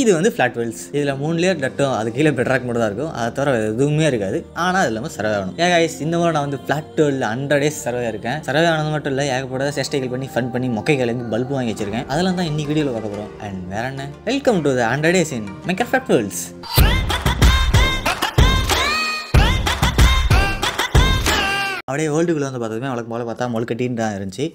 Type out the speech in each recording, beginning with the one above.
இது வந்து flat Wells இதில் மூணு லேயர் டட்டும் அது கீழே பெட்ராக் மட்டும் தான் இருக்கும். அதை தவிர எதுவுமே இருக்காது. ஆனால் அது இல்லாமல் சர்வே ஆகணும். ஏன் கைஸ் இந்த மாதிரி நான் வந்து flat twelve hundred days survey இருக்கேன் சர்வே ஆனது மட்டும் இல்லை ஏகப்பட்ட சேஷ்டைகள் பண்ணி ஃபன் பண்ணி மொக்கை கிளம்பி பல்பு வாங்கி வச்சிருக்கேன். அதெல்லாம் தான் இன்னைக்கு வீடியோவில் பார்க்க போகிறோம் அண்ட் வேற என்ன? Welcome to the hundred days in maker flat worlds அப்படியே வேர்ல்டுக்குள்ளே வந்து பார்த்ததுமே வழக்கம் போல பார்த்தா மொழுக்கட்டின்னு தான் இருந்துச்சு.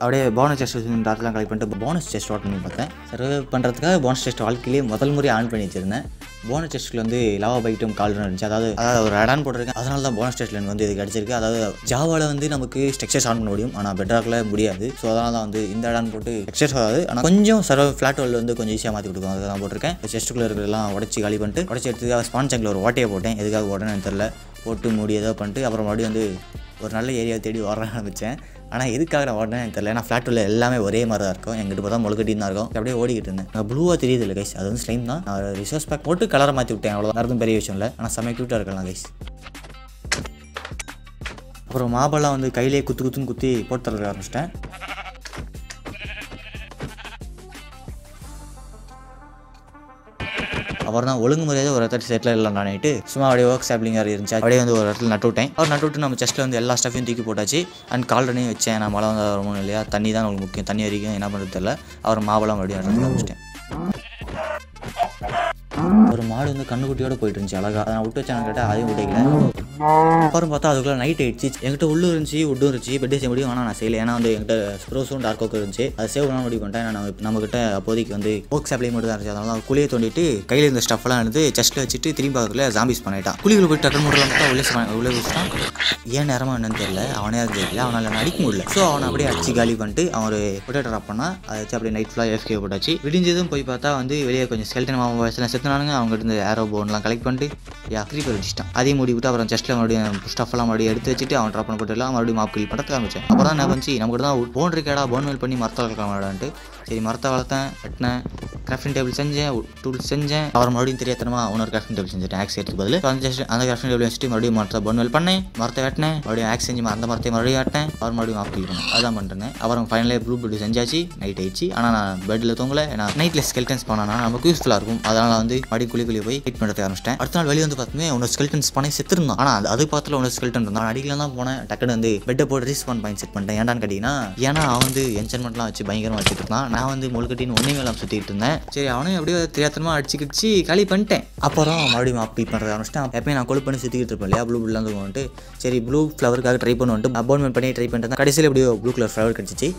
அப்படியே போனஸ் டெஸ்ட் டாட்லாம் கலெக்ட் பண்ணிட்டு போனஸ் டெஸ்ட் ஆட் பண்ணி பார்த்தேன். சர்வே பண்ணுறதுக்காக போனஸ் டெஸ்ட் வாழ்க்கையிலேயே முதல் முறை ஆன் பண்ணி வச்சிருந்தேன். போனஸ் டெஸ்ட்டில் வந்து லவா பைட்டும் கால்டன் இருந்துச்சு. அதாவது அதாவது ஒரு அடான் போட்டிருக்கேன். அதனால தான் போனஸ் டெஸ்ட்டில் எனக்கு வந்து இது கிடச்சிருக்கு. அதாவது ஜாவாவில் வந்து நமக்கு ஸ்ட்ரக்சர்ஸ் ஆன் பண்ண முடியும். ஆனால் பெட்ராக்கில் முடியாது. ஸோ அதனால தான் வந்து இந்த அடான் போட்டு ஸ்ட்ரக்சர்ஸ் வராது ஆனால் கொஞ்சம் சர்வே ஃப்ளாட் வேல் வந்து கொஞ்சம் ஈஸியாக மாற்றி கொடுக்கும் அதுதான் தான் போட்டிருக்கேன் செஸ்ட்டுக்குள்ளே இருக்கிறதெல்லாம் உடச்சி காலி பண்ணிட்டு உடச்சி எடுத்துக்காக ஸ்பான் சங்கில் ஒரு ஓட்டையை போட்டேன். எதுக்காக உடனே தெரில போட்டு மூடி ஏதோ பண்ணிட்டு அப்புறம் மறுபடியும் வந்து ஒரு நல்ல ஏரியாவை தேடி வர ஆரம்பித்தேன் ஆனால் எதுக்காக நான் ஓடினேன் எனக்கு தெரியல. ஏன்னா ஃப்ளாட் உள்ள எல்லாமே ஒரே மாதிரி தான் இருக்கும் எங்கிட்ட பார்த்தா முழுக்கட்டின்னு தான் இருக்கும். அப்படியே ஓடிக்கிட்டு இருந்தேன். ப்ளூவாக தெரியுது இல்லை கைஸ் அது வந்து ஸ்லைம் தான். நான் ரிசோர்ஸ் பேக் போட்டு கலரை மாற்றி விட்டேன். அவ்வளோ வேறு பெரிய விஷயம் இல்லை. ஆனால் செம்ம க்யூட்டாக இருக்கலாம் கைஸ் அப்புறம் மாபெல்லாம் வந்து கையிலே குத்து குத்துன்னு குத்தி போட்டு தர ஆரம்பிச்சிட்டேன். அப்புறம் தான் ஒழுங்குமுறையாக ஒரு இடத்துல செட்டில் இல்லை நானிட்டு சும்மா அப்படியே ஒர்க் சாப்ளிங்காக இருந்துச்சு. அப்படியே வந்து ஒரு இடத்துல நட்டு விட்டேன். அவர் நட்டு விட்டு நம்ம செஸ்ட்டில் வந்து எல்லா ஸ்டஃபையும் தூக்கி போட்டாச்சு. அண்ட் கால்டனையும் வச்சேன். நான் மழை வந்து வரணும் இல்லையா? தண்ணி தான் உங்களுக்கு முக்கியம். தண்ணி வரைக்கும் என்ன பண்ணுறது தெரியல. அவர் மாவெல்லாம் மறுபடியும் நட்டு ஆரம்பிச்சிட்டேன் ஒரு மாடு வந்து கண்ணுக்குட்டியோட போயிட்டு இருந்துச்சு அழகா. நான் விட்டு வச்சானு கேட்டால் அதையும் விட்டுக்கல. அப்புறம் பார்த்தா அதுக்குள்ள நைட் ஆயிடுச்சு. என்கிட்ட உள்ளு இருந்துச்சு உட்டும் இருந்துச்சு. பெட் செய்ய முடியும் ஆனால் நான் செய்யல. ஏன்னா வந்து என்கிட்ட ஸ்ப்ரோஸும் டார்க் ஓக்கு இருந்துச்சு. அதை சேவ் பண்ண முடிவு பண்ணிட்டேன். நம்ம நம்ம கிட்ட அப்போதைக்கு வந்து ஒர்க் சப்ளை மட்டும் தான் இருந்துச்சு. அதனால குழியை தோண்டிட்டு கையில் இருந்த ஸ்டஃப்லாம் எடுத்து செஸ்ட்டில் வச்சுட்டு திரும்பி பார்க்கல ஜாம்பிஸ் பண்ணிட்டான் குழிக்குள்ள போய் டக்குனு மூடலாம் பார்த்தா உள்ளே உள்ளே வச்சுட்டான் ஏன் நேரமா என்னன்னு தெரியல. அவனே அது தெரியல. அவனால் அடிக்க முடியல. ஸோ அவனை அப்படியே அடிச்சு காலி பண்ணிட்டு அவன் ஒரு பொட்டேட்டோ ட்ராப் பண்ணா அதை வச்சு அப்படியே நைட் ஃபுல்லாக எஃப்கே போட்டாச்சு. விடிஞ்சதும் போய் பார்த்தா வந்து வெளியே கொஞ்சம் ஸ்கெல்டன் மாமா வயசுல செத்துனானுங்க அவங்க இருந்து ஏரோ போன்லாம் கலெக்ட் பண்ணிட்டு யா க்ரீப்பர் அடிச்சிட்டான். அதையும் மூடி விட்டு அப்புறம் செஸ்ட்டில் மறுபடியும் ஸ்டஃப் எல்லாம் மறுபடியும் எடுத்து வச்சுட்டு அவன் ட்ராப் பண்ண போட்டுலாம் மறுபடியும் மாப் கில் பண்ணுறதுக்கு ஆரம்பிச்சேன் அப்புறம் தான் என்ன பண்ணி நமக்கு தான் போன் இருக்கேடா போன் மேல் பண்ணி மரத்தை வளர்க்கலாம்டான்ட்டு சரி மரத்தை வளர்த்தேன் வெட்டினேன் கிராஃப்டிங் டேபிள் செஞ்சேன் டூல் செஞ்சேன். அவர் மறுபடியும் தெரியாதனமா இன்னொரு கிராஃப்டிங் டேபிள் செஞ்சேன் ஆக்ஸ் எடுத்து பதில். அந்த அந்த கிராஃப்டிங் டேபிள் வச்சுட்டு மறுபடியும் மரத்தை போன் மேல் பண்ணேன். மரத்தை வெட்டினேன். மறுபடியும் ஆக்ஸ் செஞ்சு அந்த மரத்தை மறுபடியும் வெட்டினேன். அவர் மறுபடியும் ஆஃப் கில் பண்ணேன் அதான் பண்ணுறேன் அப்புறம் ஃபைனலாக ப்ளூ பெட் செஞ்சாச்சு. நைட் ஆயிடுச்சு. ஆனால் நான் பெட்டில் தூங்கல. ஏன்னா நைட்டில் ஸ்கெல்டன்ஸ் பண்ணனா நமக்கு யூஸ்ஃபுல்லாக இருக்கும். அதனால வந்து மறுபடியும் குழி குழி போய் ஹிட் பண்ணுறதுக்கு ஆரம்பிச்சிட்டேன். அடுத்த நாள் வெளியே வந்து பார்த்துமே உன்னோட ஸ்கெல்டன்ஸ் பண்ணி செத்துருந்தான். ஆனால் அது பார்த்துல உன்னோட ஸ்கெல்டன் இருந்தான். அடிக்கலாம் தான் போனேன். டக்குனு வந்து பெட்டை போட்டு ரீஸ்பான் பாயிண்ட் செட் பண்ணிட்டேன். ஏன்டான்னு கேட்டிங்கன்னா ஏன்னா அவன் வந்து என்ஜாய்மெண்ட்லாம் வச்சு பயங்கரமாக வச்சுட்டு இருந்தான். நான் வந்து முழுக்கட்டின்னு ஒன்றே மேலாம் சுற்றிட்டு இருந்தேன். சரி அவனையும் எப்படியோ தெரியாத்தனமா அடிச்சுக்கிச்சு காலி பண்ணிட்டேன். அப்புறம் மறுபடியும் அப்பி பண்ணுறது ஆரம்பிச்சிட்டேன் எப்பயும் நான் கொழு பண்ணி சுற்றிக்கிட்டு இருப்பேன் இல்லையா ப்ளூ பில்லாம் வந்துட்டு சரி ப்ளூ ஃப்ளவருக்காக ட்ரை பண்ணுவோன்ட்டு அப்பாயின்மெண்ட் பண்ணி ட்ரை பண்ணிட்டு கடைசியில் எப்படியோ ப்ளூ கலர் ஃப்ளவர் கிடச்சிச்சு.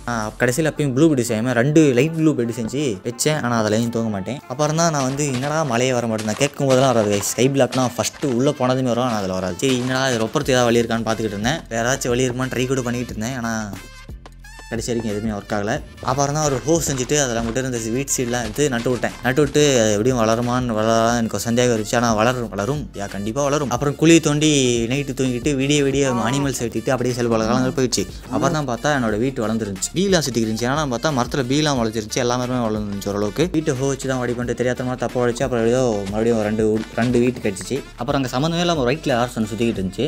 கடைசியில் அப்பயும் ப்ளூ டிசைன் செய்யாமல் ரெண்டு லைட் ப்ளூ பெட் செஞ்சு வச்சேன். ஆனால் அதிலையும் தூங்க மாட்டேன். அப்புறம் தான் நான் வந்து என்னடா மழையே வர மாட்டேன் கேட்கும் போதெல்லாம் வராது ஸ்கை பிளாக்னா ஃபஸ்ட்டு உள்ளே போனதுமே வரும் ஆனால் அதில் வராது. சரி என்னடா இது ரொப்பரத்து ஏதாவது வழி இருக்கான்னு பார்த்துக்கிட்டு இருந்தேன். வேறு ஏதாச்சும் வழி இருக்குமான்னு ட்ரை கூட பண்ணிக்கிட்டு இருந்தேன். ஆனால் கடைசி வரைக்கும் எதுவுமே ஒர்க் ஆகலை. அப்புறம் தான் ஒரு ஹோஸ் செஞ்சுட்டு அதில் மட்டும் இருந்த வீட் சீட்லாம் எடுத்து நட்டு விட்டேன். நட்டு விட்டு அது எப்படியும் வளருமான்னு வளரான்னு எனக்கு சந்தேகம் இருந்துச்சு. ஆனால் வளரும் வளரும். யா கண்டிப்பாக வளரும். அப்புறம் குழி தோண்டி நைட்டு தூங்கிட்டு விடிய விடிய அனிமல்ஸ் வெட்டிட்டு அப்படியே செல் பல காலங்கள் போயிடுச்சு. அப்புறம் தான் பார்த்தா என்னோட வீட்டு வளர்ந்துருந்துச்சு. பீலாம் சுற்றிக்கு இருந்துச்சு. ஆனால் பார்த்தா மரத்தில் பீலாம் வளர்ந்துருச்சு எல்லா மரமே வளர்ந்துருந்துச்சு ஓரளவுக்கு. வீட்டை ஹோ வச்சு தான் வடி பண்ணிட்டு தெரியாத மாதிரி தப்பா வச்சு அப்புறம் ஏதோ மறுபடியும் ரெண்டு ரெண்டு வீட்டு கிடச்சிச்சு. அப்புறம் அங்கே சம்மந்தமே இல்லாமல் ரைட்டில் ஆர்ஸ் ஒன்று சுற்றிக்கிட்டு இருந்துச்சு.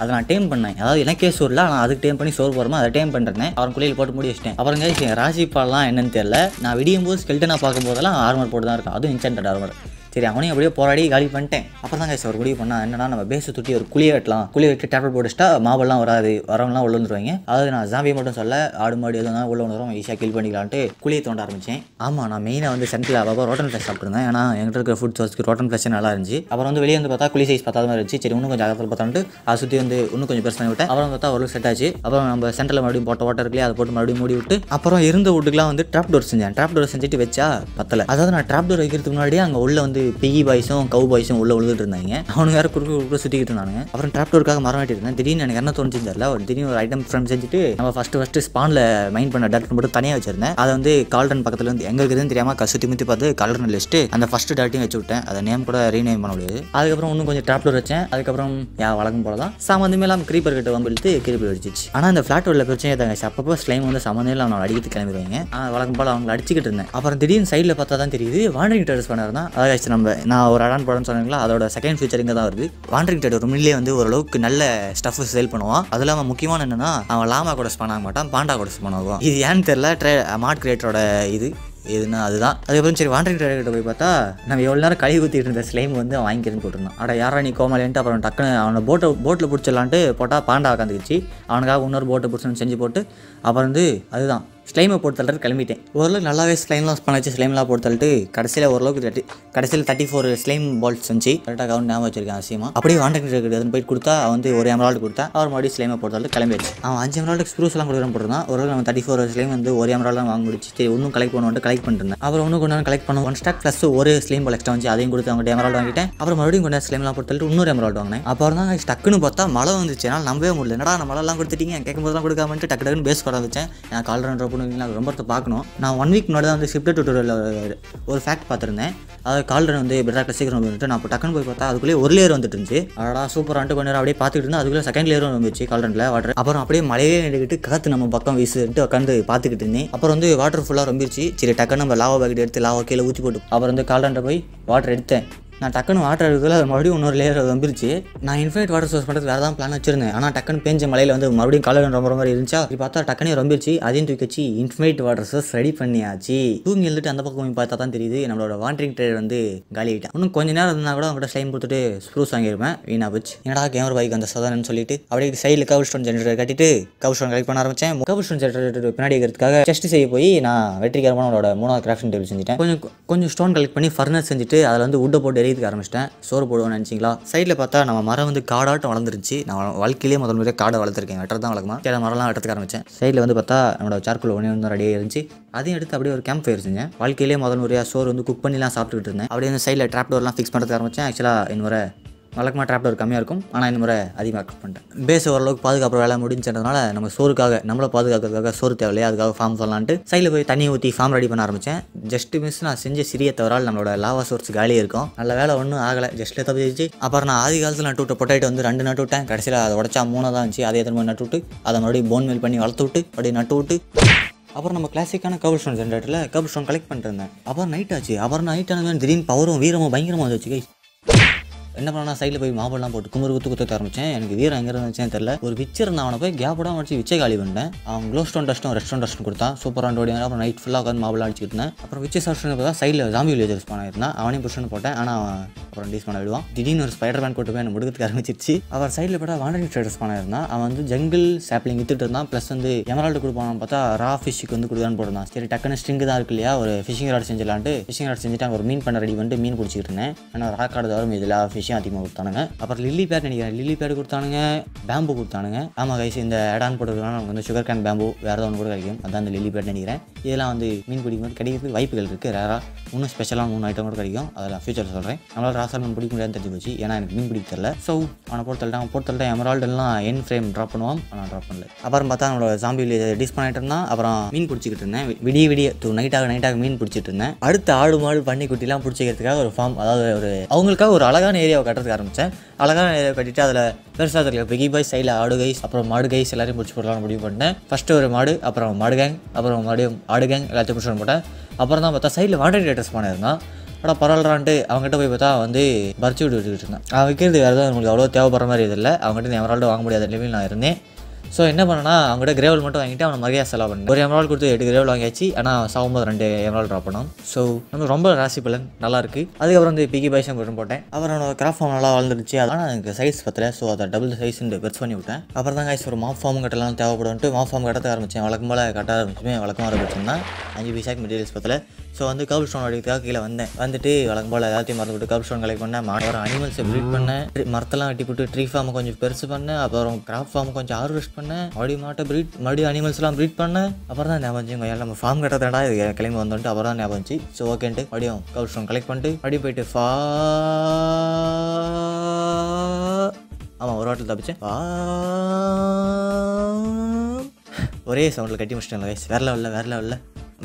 அதை நான் டேம் பண்ணேன். அதாவது எனக்கே சோறுல ஆனால் அதுக்கு டேம் பண்ணி சோறு போகிறோமோ அதை டேம் பண்ணுறேன் அவன் குளியில் போட்டு முடி வச்சிட்டேன். அப்புறம் guys, என் ராசி பால்லாம் என்னன்னு தெரியல. நான் விடியும் போது ஸ்கெல்டனாக பார்க்கும் போதெல்லாம் ஆர்மர் போட்டு தான் இருக்கும். அதுவும் இன்சென்ட் ஆர்மர் சரி அவனையும் அப்படியே போராடி காலி பண்ணிட்டேன். அப்புறம் தான் ஒரு முடிவு பண்ணா என்னன்னா நம்ம பேஸை துட்டி ஒரு குழியை வெட்டலாம். குழியை வெட்டி டேப்லெட் போட்டுட்டா மாவெல்லாம் வராது. வரவங்களாம் உள்ள வந்துருவாங்க. அதாவது நான் ஜாம்பியை மட்டும் சொல்ல ஆடு மாடு எதுவும் உள்ள வந்துடும் ஈஸியாக கில் பண்ணிக்கலான்ட்டு குழியை தோண்ட ஆரம்பிச்சேன். ஆமாம் நான் மெயினாக வந்து சென்ட்ரில் அப்போ ரோட்டன் ஃப்ளஷ் சாப்பிட்டுருந்தேன். ஏன்னா எங்கிட்ட இருக்கிற ஃபுட் சோர்ஸ்க்கு ரோட்டன் ஃப்ளஷ் நல்லா இருந்துச்சு. அப்புறம் வந்து வெளியே வந்து பார்த்தா குழி சைஸ் பார்த்தா மாதிரி இருந்துச்சு. சரி இன்னும் கொஞ்சம் அகத்தில் பார்த்தான்ட்டு அதை சுற்றி வந்து இன்னும் கொஞ்சம் பெருசு பண்ணி விட்டேன். அப்புறம் பார்த்தா ஒரு செட் ஆச்சு. அப்புறம் நம்ம சென்டரில் மறுபடியும் போட்ட வாட்டர் இருக்குல்லையே அதை போட்டு மறுபடியும் மூடி விட்டு அப்புறம் இருந்த வீட்டுக்குலாம் வந்து ட்ராப் டோர் செஞ்சேன். ட்ராப் டோர் செஞ்சுட்டு வச்சா பத்தலை. அதாவது நான் ட்ராப் டோர் வைக்கிறதுக்கு முன்னாடியே அங்கே உள்ள வந்து பிகி பாய்ஸும் கவு பாய்ஸும் உள்ள விழுந்துட்டு இருந்தாங்க. அவனுங்க வேற குறுக்கு குறுக்கு சுற்றிக்கிட்டு இருந்தானுங்க. அப்புறம் டிராப்டோருக்காக மரம் வெட்டிட்டு இருந்தேன். திடீர்னு எனக்கு என்ன தோணுச்சுன்னு தெரியல. ஒரு திடீர்னு ஒரு ஐட்டம் ஃப்ரம் செஞ்சுட்டு நம்ம ஃபஸ்ட்டு ஃபஸ்ட்டு ஸ்பானில் மைண்ட் பண்ண டாக்டர் மட்டும் தனியாக வச்சிருந்தேன். அதை வந்து கால்டன் பக்கத்தில் வந்து எங்கே இருக்குதுன்னு தெரியாமல் க- சுற்றி முற்றி பார்த்து கால்டன் லிஸ்ட்டு அந்த ஃபஸ்ட்டு டாட்டையும் வச்சு விட்டேன். அதை நேம் கூட ரீநேம் பண்ண முடியாது. அதுக்கப்புறம் இன்னும் கொஞ்சம் டிராப்டோர் வச்சேன். அதுக்கப்புறம் யா வழக்கம் போல தான். சம்மந்தமே இல்லாமல் க்ரீப்பர் கிட்ட வந்து இழுத்து கிரீப்பர் அடிச்சிச்சு ஆனால் அந்த ஃப்ளாட் உள்ள பிரச்சனை தாங்க அப்பப்போ ஸ்லைம் வந்து சம்மந்தம் இல்லாமல் அவனை அடிக்கிறது கிளம்பிடுவாங்க. வழக்கம் போல் அவங்களை அடிச்சுக்கிட்டு இருந்தேன். அப்புறம் திடீர்னு சைடில் பார்த்தா தான் தெரியுது. வாண்டரிங் டேட்டர்ஸ் பண்ணார் தான். நம்ம நான் ஒரு அடான் படம்னு சொன்னீங்களா அதோட செகண்ட் ஃபியூச்சர் இங்கே தான் வருது. வாண்டரிங் ஒரு உண்மையிலேயே வந்து ஓரளவுக்கு நல்ல ஸ்டஃப் சேல் பண்ணுவான். அது இல்லாமல் முக்கியமான என்னன்னா அவன் லாமா கூட ஸ்பான் ஆக மாட்டான் பாண்டா கூட ஸ்பான் ஆகும் இது ஏன்னு தெரியல ட்ரே மார்ட் கிரியேட்டரோட இது எதுனா அதுதான். அதுக்கப்புறம் சரி வாண்டரிங் கிட்ட போய் பார்த்தா நம்ம எவ்வளோ நேரம் கழுவி ஊற்றிட்டு இருந்த ஸ்லைம் வந்து அவன் வாங்கிக்கிறேன்னு போட்டிருந்தான். அட யாரா நீ கோமாலேன்ட்டு அப்புறம் டக்குன்னு அவனை போட்டை போட்டில் பிடிச்சிடலான்ட்டு போட்டால் பாண்டா உட்காந்துக்கிச்சு. அவனுக்காக இன்னொரு போட்டை பிடிச்சோன்னு செஞ்சு போட்டு அப்புறம் வந்து அதுதான். ஸ்லைமை போட்டு தள்ளுறது கிளம்பிட்டேன். ஓரளவுக்கு நல்லாவே ஸ்லைம்லாம் பண்ண வச்சு ஸ்லைம்லாம் போட்டு தள்ளிட்டு கடைசியில் ஓரளவுக்கு தட்டி கடைசியில் தேர்ட்டி ஃபோர் ஸ்லைம் பால்ஸ் வந்து கரெக்டாக கவுண்ட் ஞாபகம் வச்சிருக்கேன் அவசியமாக அப்படியே வாண்டக் எடுத்து போயிட்டு கொடுத்தா வந்து ஒரு எமரால்டு கொடுத்தா அவர் மறுபடியும் ஸ்லைமை போட்டு தள்ளிட்டு கிளம்பிடுச்சு. அவன் அஞ்சு எமரால்டு ஸ்ப்ரூஸ்லாம் கொடுக்குறேன் போட்டுருந்தான். ஓரளவுக்கு நம்ம தேர்ட்டி ஃபோர் ஸ்லைம் வந்து ஒரு எமரால்டு வாங்க முடிச்சு சரி ஒன்றும் கலெக்ட் பண்ணுவோம் கலெக்ட் பண்ணிருந்தேன் அப்புறம் இன்னும் கொண்டு கலெக்ட் பண்ண ஒன் ஸ்டாக் ப்ளஸ் ஒரு ஸ்லைம் பால் எக்ஸ்ட்ரா வந்து அதையும் கொடுத்து அவங்க எமரால்டு வாங்கிட்டேன். அப்புறம் மறுபடியும் கொண்டு ஸ்லைம்லாம் போட்டு தள்ளிட்டு இன்னொரு எமரால்டு வாங்கினேன். அப்புறம் தான் டக்குன்னு பார்த்தா மழை வந்துச்சு. என்னால் நம்பவே முடியல. என்னடா மழைலாம் கொடுத்துட்டீங்க? கேட்கும் போதெல்லாம் கொடுக்காமட்டு டக்கு டக்குன்னு பேஸ் பண்ண வச்சேன் நான் கால் ரன் பண்ணுவீங்களா ரொம்ப பார்க்கணும். நான் ஒன் வீக் முன்னாடி தான் வந்து ஷிஃப்ட் டியூட்டோரியல் ஒரு ஃபேக்ட் பார்த்துருந்தேன். அது கால்ரன் வந்து பெட்டராக சீக்கிரம் வந்துட்டு நான் இப்போ டக்குன்னு போய் பார்த்தா அதுக்குள்ளே ஒரு லேயர் வந்துட்டு இருந்துச்சு. அடடா சூப்பரான்ட்டு கொஞ்ச நேரம் அப்படியே பார்த்துட்டு இருந்தேன். அதுக்குள்ளே செகண்ட் லேயரும் வந்துச்சு கால்ரனில் வாட்டர் அப்புறம் அப்படியே மழையே நின்றுக்கிட்டு காற்று நம்ம பக்கம் வீசுட்டு உட்காந்து பார்த்துக்கிட்டு இருந்தேன். அப்புறம் வந்து வாட்டர் ஃபுல்லாக ரொம்பிருச்சு சரி டக்குன்னு நம்ம லாவா பேக்கெட் எடுத்து லாவா கீழே ஊற்றி போட்டு அப்புறம் வந்து கால் போய் வாட்டர் எடுத்தேன். நான் டக்குன்னு வாட்டர் எடுக்கிறதுல அது மறுபடியும் இன்னொரு லேயர் வந்துருச்சு. நான் இன்ஃபினிட் வாட்டர் சோர்ஸ் பண்ணுறது வேறு தான் பிளான் வச்சிருந்தேன். ஆனால் டக்குன்னு பேஞ்ச மலையில் வந்து மறுபடியும் கலர் ரொம்ப மாதிரி இருந்துச்சா? இப்போ பார்த்தா டக்குனே ரொம்பிருச்சு. அதையும் தூக்கி வச்சு இன்ஃபினிட் வாட்டர் சோர்ஸ் ரெடி பண்ணியாச்சு. தூங்கி எழுந்துட்டு அந்த பக்கம் பார்த்தா தான் தெரியுது. நம்மளோட வாண்டரிங் ட்ரேட் வந்து காலியிட்டேன் இன்னும் கொஞ்ச நேரம் இருந்தால் கூட அவங்ககிட்ட ஸ்லைம் கொடுத்துட்டு ஸ்ப்ரூஸ் வாங்கிடுவேன் வீணா போச்சு. என்னடா கேமரா பைக் அந்த சதானு சொல்லிட்டு அப்படியே சைடில் கவர் ஸ்டோன் ஜென்ரேட்டர் கட்டிட்டு கவர் ஸ்டோன் கலெக்ட் பண்ண ஆரம்பிச்சேன். கவர் ஸ்டோன் ஜென்ரேட்டர் பின்னாடி இருக்கிறதுக்காக டெஸ்ட் செய்ய போய் நான் வெற்றிகரமான அவனோட மூணாவது கிராஃப்டிங் டேபிள் செஞ்சுட்டேன். கொஞ்சம் கொஞ்சம் ஸ்டோன் கலெக்ட் பண்ணி ஃபர்னர் செஞ்சுட்டு அதில் வந்து உட்டை போட்டு எரியதுக்கு ஆரம்பிச்சிட்டேன். சோறு போடுவோம்னு நினச்சிங்களா? சைடில் பார்த்தா நம்ம மரம் வந்து காடாட்டம் வளர்ந்துருச்சு நான் வாழ்க்கையிலேயே முதல் முறையாக காடை வளர்த்துருக்கேன். வெட்டுறது தான் வளர்க்கமா சில மரம்லாம் வெட்டுறதுக்கு ஆரம்பிச்சேன். சைடில் வந்து பார்த்தா நம்மளோட சார்க்குள்ள ஒன்றே வந்து ரெடியாக இருந்துச்சு அதையும் எடுத்து அப்படியே ஒரு கேம்ப் ஃபயர் செஞ்சேன். வாழ்க்கையிலேயே முதல் முறையாக சோறு வந்து குக் பண்ணிலாம் சாப்பிட்டுட்டு இருந்தேன். அப்படியே வந்து சைடில் ட்ராப் டோர்லாம் ஃபிக்ஸ் பண்ணுறதுக்கு ஆரம்பித்தேன் ஆக்சுவலாக இன்னொரு வழக்கமாக ட்ராப்டோர் கம்மியாக இருக்கும். ஆனால் இந்த முறை அதிகமாக கட் பண்ணிட்டேன். பேஸ் ஓரளவுக்கு பாதுகாப்பு வேலை முடிஞ்சதுனால நம்ம சோறுக்காக நம்மளை பாதுகாக்கிறதுக்காக சோறு தேவையில்லையா? அதுக்காக ஃபார்ம் சொல்லலான்ட்டு சைடில் போய் தண்ணி ஊற்றி ஃபார்ம் ரெடி பண்ண ஆரம்பித்தேன் ஜஸ்ட் மிஸ் நான் செஞ்ச சிறிய தவறால் நம்மளோட லாவா சோர்ஸ் காலி இருக்கும் நல்ல வேலை ஒன்றும் ஆகலை. ஜஸ்ட்டில் தப்பிச்சு அப்புறம் நான் ஆதி காலத்தில் நட்டு விட்டு பொட்டாயிட்டு வந்து ரெண்டு நட்டு விட்டேன். கடைசியில் அதை உடச்சா மூணாக தான் இருந்துச்சு. அதே திரும்ப நட்டு விட்டு அதை மறுபடியும் போன் மேல் பண்ணி வளர்த்து விட்டு அப்படியே நட்டு விட்டு அப்புறம் நம்ம கிளாசிக்கான கபல் ஸ்டோன் ஜென்ரேட்டரில் கபல் ஸ்டோன் கலெக்ட் பண்ணிட்டு இருந்தேன். அப்புறம் நைட் ஆச்சு. அப்புறம் நைட் ஆனது திடீர்னு பவரும் வீரமும் பயங்கரமாக வந்துச்சு கை என்ன பண்ணா சைடில் போய் மாபெல்லாம் போட்டு குமுறு குத்து குத்த ஆரம்பிச்சேன். எனக்கு வீரம் எங்கே இருந்துச்சுன்னு தெரியல. ஒரு விச்சர் நான் அவனை போய் கேப்படாம அடிச்சு விச்சை காலி பண்ணேன் அவன் க்ளோ ஸ்டோன் டஸ்ட்டும் ரெஸ்டோன் டஸ்ட்டும் கொடுத்தான். சூப்பராக ஓடி அப்புறம் நைட் ஃபுல்லாக உட்காந்து மாபெல்லாம் அடிச்சுட்டு இருந்தேன். அப்புறம் விச்சை சாப்பிட்டு பார்த்தா சைடில் ஜாம்பி வில்லேஜர்ஸ் பண்ண இருந்தான் அவனையும் புஷன் போட்டேன். ஆனால் அவன் அப்புறம் டீஸ் பண்ண விடுவான் திடீர்னு ஒரு ஸ்பைடர் மேன் கூட்டு போய் என்ன முடுக்கிறதுக்கு ஆரம்பிச்சிருச்சு. அவர் சைடில் போட்டால் வாண்டரிங் ட்ரேடர்ஸ் பண்ண இருந்தான் அவன் வந்து ஜங்கிள் சாப்ளிங் வித்துட்டு இருந்தான். ப்ளஸ் வந்து எமரால்டு கொடுப்பான் பார்த்தா ரா ஃபிஷ்ஷுக்கு வந்து கொடுக்குறான்னு போட்டிருந்தான். சரி டக்குன்னு ஸ்ட்ரிங்கு தான் இருக்கு இல்லையா? ஒரு ஃபிஷிங் ராட் செஞ்சிடலான்ட்டு ஃபிஷிங் ராட் செஞ்சுட்டு அவர் ஒரு மீன் பண்ண ரெடி பண்ணிட்டு மீன் பிடிச்சிக்கிட்டு இருந்தேன். ஆனால் ராக்காடு தவிர இதில் விஷயம் அதிகமாக கொடுத்தானுங்க. அப்புறம் லில்லி பேட் நினைக்கிறேன். லில்லி பேட் கொடுத்தானுங்க. பேம்பு கொடுத்தானுங்க. ஆமாம் கைஸ் இந்த அடான் போட்டுருக்கா நமக்கு வந்து சுகர் கேன் பேம்பு வேறு ஏதாவது ஒன்று கூட கிடைக்கும். அதான் அந்த லில்லி பேட் நினைக்கிறேன். இதெல்லாம் வந்து மீன் பிடிக்கும் கிடைக்கிறதுக்கு வாய்ப்புகள் இருக்குது ரேராக இன்னும் ஸ்பெஷலாக மூணு ஐட்டம் கூட கிடைக்கும். அதில் ஃபியூச்சர் சொல்கிறேன் நம்மளால் ராசா மீன் பிடிக்க முடியாதுன்னு தெரிஞ்சு போச்சு. ஏன்னா எனக்கு மீன் பிடிக்க தெரியல. ஸோ அவனை பொறுத்தல்ட்டான் பொறுத்தல்ட்டான் எமரால்டெல்லாம் என் ஃப்ரேம் ட்ராப் பண்ணுவான். ஆனால் ட்ராப் பண்ணல. அப்புறம் பார்த்தா நம்மளோட சாம்பி டிஸ் பண்ணிட்டு இருந்தான். அப்புறம் மீன் பிடிச்சிக்கிட்டு இருந்தேன். விடிய விடிய தூ நைட்டாக நைட்டாக மீன் பிடிச்சிட்டு இருந்தேன். அடுத்து ஆடு மாடு பண்ணி குட்டிலாம் பிடிச்சிக்கிறதுக்காக ஒரு ஃபார்ம் அதாவது ஒரு அவங்களுக்காக ஒரு அழகான ஏரியாவை கட்டுறதுக்கு ஆரம்பித்தேன் அழகான ஏரியாவை கட்டிட்டு அதில் பெருசாக தெரியல. பிகி பாய் சைடில் ஆடு கைஸ் அப்புறம் மாடு கைஸ் எல்லாரையும் பிடிச்சி போடலாம்னு முடிவு பண்ணேன் ஃபஸ்ட்டு ஒரு மாடு அப்புறம் மாடு கேங் அப்புறம் மறுபடியும் ஆடு கேங் எல்லாத்தையும் முடிச்சு போட்டேன். அப்புறம் தான் பார்த்தா சைடில் வாண்டட் டேட்டர்ஸ் பண்ணியிருந்தான் ஆனால் பரவாயில்லான்ட்டு அவங்ககிட்ட போய் பார்த்தா வந்து பறிச்சு விட்டு விட்டுக்கிட்டு இருந்தேன். அவன் விற்கிறது வேறு எதுவும் உங்களுக்கு அவ்வளோ தேவைப்படுற மாதிரி இது அவங்ககிட்ட எமரால்டு வாங்க முடியாத லெவலில் நான் இருந்தேன். ஸோ என்ன பண்ணனா அவங்ககிட்ட கிரேவல் மட்டும் வாங்கிட்டு அவனை மரியாதை செலவு பண்ணேன். ஒரு எமரால் கொடுத்து எட்டு கிரேவல் வாங்கியாச்சு. ஆனால் சாகும்போது ரெண்டு எமரால் ட்ராப் பண்ணோம். ஸோ நம்ம ரொம்ப ராசி பலன். நல்லா இருக்கு. அதுக்கப்புறம் வந்து பிகி பாய்ஸும் போட்டு போட்டேன். அப்புறம் என்னோட கிராஃப்ட் ஃபார்ம் நல்லா வளர்ந்துருச்சு. அதனால் எனக்கு சைஸ் பத்தல. ஸோ அதை டபுள் சைஸ் பெருசு பண்ணி விட்டேன். அப்புறம் தான் கைஸ் ஒரு மாப் ஃபார்ம் கட்டலாம் தேவைப்படும்ட்டு மாப் ஃபார்ம் கட்ட ஆரம்பிச்சேன். வழக்கம் போல் கட்ட ஆரம்பிச்சுமே வழக்கமாக ஆரம்பிச்சிருந்தேன் அஞ்சு பைசாக்கு மெட்டீரியல்ஸ் பத்தல. ஸோ வந்து கர்ப் ஸ்டோன் அடிக்கிறதுக்காக கீழே வந்தேன். வந்துட்டு வழக்கம் போல் எல்லாத்தையும் மறந்து போட்டு கர்ப் ஸ்டோன் கலெக்ட் பண்ணேன் மாடு அனிமல்ஸை ப்ரீட் பண்ணேன் மரத்தெல்லாம் வெட்டி போட்டு ட்ரீ ஃபார்மை கொஞ்சம் பெருசு பண்ணேன் அப்புறம் கிராப் ஃபார்ம் கொஞ்சம் ஹார்வெஸ்ட் பண்ணேன் மடி மாட்டை ப்ரீட் மறுபடியும் அனிமல்ஸ்லாம் ப்ரீட் பண்ணேன் அப்புறம் தான் ஞாபகம் கொஞ்சம் நம்ம ஃபார்ம் கட்டதாடா இது கிளம்பி வந்தோன்ட்டு அப்புறம் தான் ஞாபகம் ஸோ ஓகேன்ட்டு மறுபடியும் கர்ப் ஸ்டோன் கலெக்ட் பண்ணிட்டு மறுபடியும் போயிட்டு ஃபா ஆமாம் ஒரு வாட்டில் தப்பிச்சேன். ஃபா ஒரே சவுண்டில் கட்டி முடிச்சிட்டேன் கைஸ் வேற லெவலில் வேற லெவலில்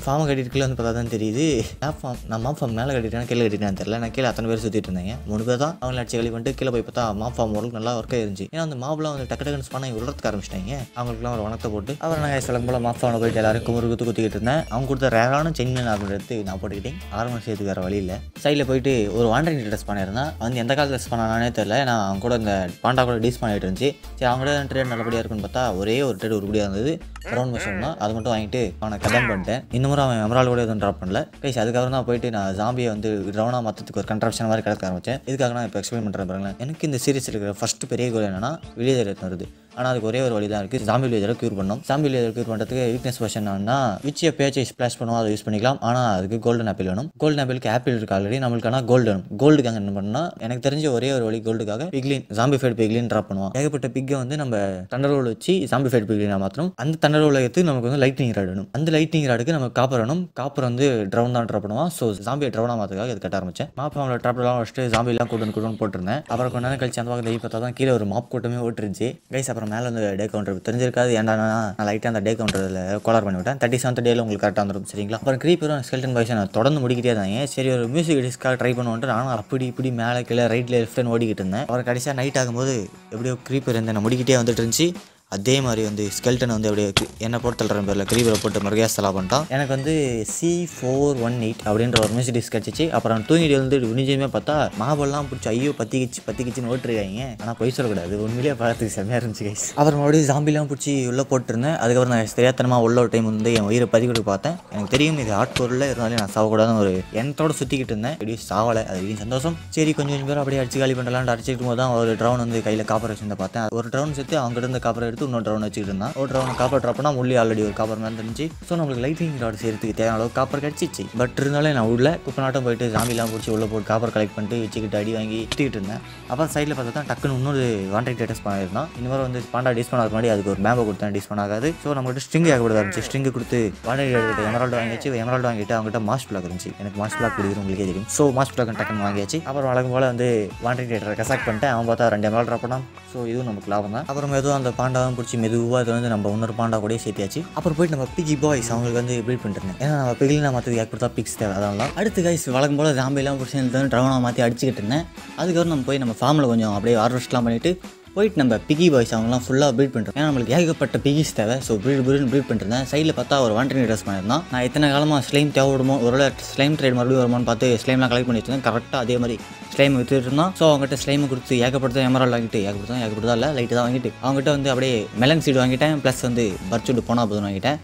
ஃபார்மை கட்டிட்டு வந்து பார்த்தா தான் தெரியுது. மேப் ஃபார்ம் நான் மாப் ஃபார்ம் மேலே கட்டிட்டேன் கீழே கட்டிட்டேன் தெரியல. நான் கீழே அத்தனை பேர் சுற்றிட்டு இருந்தாங்க. மூணு பேர் தான் அவங்கள அடிச்சு கழி பண்ணிட்டு கீழே போய் பார்த்தா மாப் ஃபார்ம் ஓரளவுக்கு நல்லா ஒர்க்காக இருந்துச்சு. ஏன்னா அந்த மாப்லாம் வந்து டக்கு டக்குன்னு பண்ண விழுறதுக்கு ஆரம்பிச்சிட்டாங்க. அவங்களுக்குலாம் ஒரு வணக்கத்தை போட்டு அப்புறம் நான் சிலம் போல் மாப் ஃபார்மில் போயிட்டு எல்லாரும் குமுறு குத்து குத்திக்கிட்டு இருந்தேன். அவங்க கொடுத்த ரேரான செயின் அப்படின்னு எடுத்து நான் போட்டுக்கிட்டேன். ஆரம்பம் சேர்த்துக்கு வேறு வழி இல்லை. சைடில் போயிட்டு ஒரு வாண்டரிங் ட்ரெஸ் பண்ணியிருந்தேன் வந்து எந்த காலத்தில் ட்ரெஸ் பண்ணானே தெரியல. நான் அவங்க கூட இந்த பாண்டா கூட டீஸ் பண்ணிட்டு இருந்துச்சு. சரி அவங்க கூட ட்ரேட் நல்லபடியாக இருக்குன்னு பார்த்தா ஒரே ஒரு ட்ரேட் உருப்படியாக இருந்தது. ரவுண்ட் மிஷின் தான். அது மட்டும் வாங்கிட்டு அவனை கதம் பண்ணிட்டேன். இன்னும் முறை அவன் எமரால் கூட எதுவும் ட்ராப் பண்ணல. கைஸ் அதுக்கப்புறம் தான் போயிட்டு நான் ஜாம்பியை வந்து ரவுனா மொத்தத்துக்கு ஒரு கண்ட்ராப்ஷன் மாதிரி கிடக்க ஆரம்பிச்சேன். இதுக்காக நான் இப்போ எக்ஸ்பிளைன் பண்ணுறேன் பாருங்களேன். எனக்கு இந்த சீரிஸ் இருக்கிற ஃபர்ஸ்ட் பெரிய கோல் என்னன்னா வில்லேஜர் வருது. ஆனால் அதுக்கு ஒரே ஒரு வழி தான் இருக்குது ஜாம்பி வில்லேஜரை க்யூர் பண்ணணும். ஜாம்பி வில்லேஜர் க்யூர் பண்ணுறதுக்கு வீக்னஸ் வெர்ஷன் ஆனா விச்சிய பேச்சை ஸ்ப்ளாஷ் பண்ணுவோம். அதை யூஸ் பண்ணிக்கலாம். ஆனால் அதுக்கு கோல்டன் ஆப்பிள் வேணும். கோல்டன் ஆப்பிளுக்கு ஆப்பிள் இருக்கு ஆல்ரெடி நம்மளுக்கு ஆனால் கோல்டு வேணும். கோல்டுக்காக என்ன பண்ணால் எனக்கு தெரிஞ்ச ஒரே ஒரு வழி கோல்டுக்காக piglin zombie fight piglin drop பண்ணுவோம். ஏகப்பட்ட பிக்கை வந்து நம்ம தண்டர் ரோல் வச்சு சாம்பி ஃபைட் பிக்லினாக மாற்றணும் அந்த தண்டர் எடுத்து நமக்கு வந்து லைட்னிங் ராட் வேணும். அந்த லைட்னிங் ராடுக்கு நம்ம காப்பர் வேணும். காப்பர் வந்து ட்ரவுன் தான் ட்ராப் பண்ணுவோம் ஸோ சாம்பியை ட்ரவுனாக மாற்றுக்காக இது கட்ட ஆரம்பிச்சேன். மாப் அவங்கள ட்ராப்லாம் வச்சுட்டு ஜாம்பிலாம் கூட்டணும் கூட்டணும் போட்டிருந்தேன். அப்புறம் கொஞ்ச நேரம் கழிச்சு அந்த பக்கம் தெய்வம் பார்த்தா தான் கீழே ஒரு மாப் கூட்டமே ஓட்டுருச்சு கைஸ் அப்புறம் மேலே வந்து டே கவுண்டர் தெரிஞ்சிருக்காது. ஏன்டா நான் லைட்டாக அந்த டே கவுண்டரில் கோலார் பண்ணிவிட்டேன் தேர்ட்டி செவன்த் டேல உங்களுக்கு கரெக்டாக வந்துடும் சரிங்களா? அப்புறம் க்ரீப்பரும் ஸ்கெல்டன் பாய்ஸ் நான் தொடர்ந்து முடிக்கிட்டே தான் சரி ஒரு மியூசிக் டிஸ்காக ட்ரை பண்ணுவோன்ட்டு நானும் அப்படி இப்படி மேலே கீழே ரைட்டில் லெஃப்ட்னு ஓடிக்கிட்டு இருந்தேன். அப்புறம் கடைசியாக நைட் ஆகும்போது எப்படியோ க்ரீப்பர் இருந்தேன் நான் முடிக்கிட்டே வந்துட்டு இருந்துச்சு. அதே மாதிரி வந்து ஸ்கெல்டன் வந்து அப்படியே என்ன போட்டு தள்ளுற பேரில் கிரீவரை போட்டு மறுகையாக செலா பண்ணிட்டான். எனக்கு வந்து சி ஃபோர் ஒன் எயிட் அப்படின்ற ஒரு மியூசிக் கிடச்சிச்சு. அப்புறம் தூங்கிட்டு வந்து வினிஜயமே பார்த்தா மாபெல்லாம் பிடிச்சி ஐயோ பத்திக்கிச்சு பத்திக்கிச்சுன்னு ஓட்டுருக்காங்க. ஆனால் பொய் சொல்லக்கூடாது. உண்மையிலேயே பார்த்துக்கு செம்மையாக இருந்துச்சு கைஸ் அப்புறம் மறுபடியும் ஜாம்பிலாம் பிடிச்சி உள்ளே போட்டிருந்தேன். அதுக்கப்புறம் நான் தெரியாத்தனமாக உள்ள ஒரு டைம் வந்து என் உயிரை பதி பார்த்தேன். எனக்கு தெரியும் இது ஆட் பொருளில் இருந்தாலும் நான் சாவக்கூடாதுன்னு ஒரு எண்ணத்தோட சுற்றிக்கிட்டு இருந்தேன். இப்படி சாவலை. அது வரைக்கும் சந்தோஷம். சரி கொஞ்சம் கொஞ்சம் பேர் அப்படியே அடிச்சு காலி பண்ணலாம்னு அடிச்சிட்டு போது தான் ஒரு ட்ரவுன் வந்து கையில் காப்பர் வச்சுருந்த பார்த்தேன். ஒரு ட்ரௌன் சேர்த்து அவங்ககிட்ட இருந்த காப்பரை எடுத்து இன்னொரு ட்ரவுன் வச்சுக்கிட்டு இருந்தான். ஒரு ட்ரவுன் காப்பர் ட்ராப் பண்ணால் ஆல்ரெடி ஒரு காப்பர் மேலே இருந்துச்சு ஸோ நம்மளுக்கு லைட்டிங் ராட் செய்யறதுக்கு தேவையான அளவு காப்பர் கிடச்சிச்சு. பட் இருந்தாலும் நான் உள்ள குப்பநாட்டம் போயிட்டு ஜாமிலாம் பிடிச்சி உள்ள போட்டு காப்பர் கலெக்ட் பண்ணிட்டு வச்சுக்கிட்டு அடி வாங்கி சுற்றிக்கிட்டு இருந்தேன். அப்புறம் சைடில் பார்த்தா தான் டக்குன்னு இன்னொரு வாண்டட் டேட்டஸ் பண்ணியிருந்தான். இந்த மாதிரி வந்து பாண்டா டிஸ் பண்ணாத முன்னாடி அதுக்கு ஒரு மேம்பை கொடுத்தேன் டிஸ் ஆகாது. ஸோ நம்மகிட்ட ஸ்ட்ரிங் ஏகப்பட இருந்துச்சு. ஸ்ட்ரிங் கொடுத்து வாண்டட் கிட்ட எமரால்டு வாங்கிச்சு எமரால்டு வாங்கிட்டு அவங்ககிட்ட மாஸ்ட் பிளாக் இருந்துச்சு. எனக்கு மாஸ்ட் பிளாக் பிடிக்கும் உங்களுக்கே தெரியும். ஸோ மாஸ்ட் பிளாக் டக்குன்னு வாங்கியாச்சு. அப்புறம் வழக்கம் போல் வந்து வாண்டட் டேட்டரை கசாக்ட் பண்ணிட்டேன். அவன் பார்த்தா ரெண்டு எமரால்டு ட்ராப் பண்ணான். ஸோ இதுவும் நமக்கு லாபம் தான் அப்புறம் ஏதோ அந்த தான் பிடிச்சி மெதுவாக இது வந்து நம்ம இன்னொரு பாண்டா கூட சேர்த்தியாச்சு. அப்புறம் போயிட்டு நம்ம பிஜி பாய்ஸ் அவங்களுக்கு வந்து பில்ட் பண்ணிருந்தேன் ஏன்னா நம்ம பிகிலினா மாற்றி ஏற்படுத்தா பிக்ஸ் தேவை அதெல்லாம் அடுத்து கைஸ் வழக்கம் போல் ஜாம்பிலாம் பிடிச்சி ட்ரவனாக மாற்றி அடிச்சுக்கிட்டு இருந்தேன். அதுக்கப்புறம் நம்ம போய் நம்ம ஃபார்மில் கொஞ்சம் அப்படியே ஹார்வெஸ்ட்லாம் பண்ணிவிட்டு போயிட்டு நம்ம பிகி பாய்ஸ் அவங்கலாம் ஃபுல்லாக ப்ரீட் பண்ணுறோம் ஏன்னா நம்மளுக்கு ஏகப்பட்ட பிகிஸ் தேவை. ஸோ ப்ரீட் ப்ரீட் ப்ரீட் பண்ணிருந்தேன் சைடில் பார்த்தா ஒரு ஒன் ட்ரெஸ் பண்ணியிருந்தான். நான் எத்தனை காலமாக ஸ்லைம் தேவைப்படுமோ ஒரு ஸ்லைம் ட்ரேட் மறுபடியும் வருமானு பார்த்து ஸ்லைம்லாம் கலெக்ட் பண்ணி வச்சிருந்தேன் கரெக்டாக அதே மாதிரி ஸ்லைம் வித்துட்டு இருந்தான். ஸோ அவங்ககிட்ட ஸ்லைம் கொடுத்து ஏகப்படுத்த எமரால் வாங்கிட்டு ஏகப்பட்டதான் ஏகப்பட்டதா இல்லை லைட்டு தான் வாங்கிட்டு. அவங்ககிட்ட வந்து அப்படியே மெலன் சீடு வாங்கிட்டேன். ப்ளஸ் வந்து பர்ச்சுட்டு போனால் போதும் வாங்கிட்டேன்.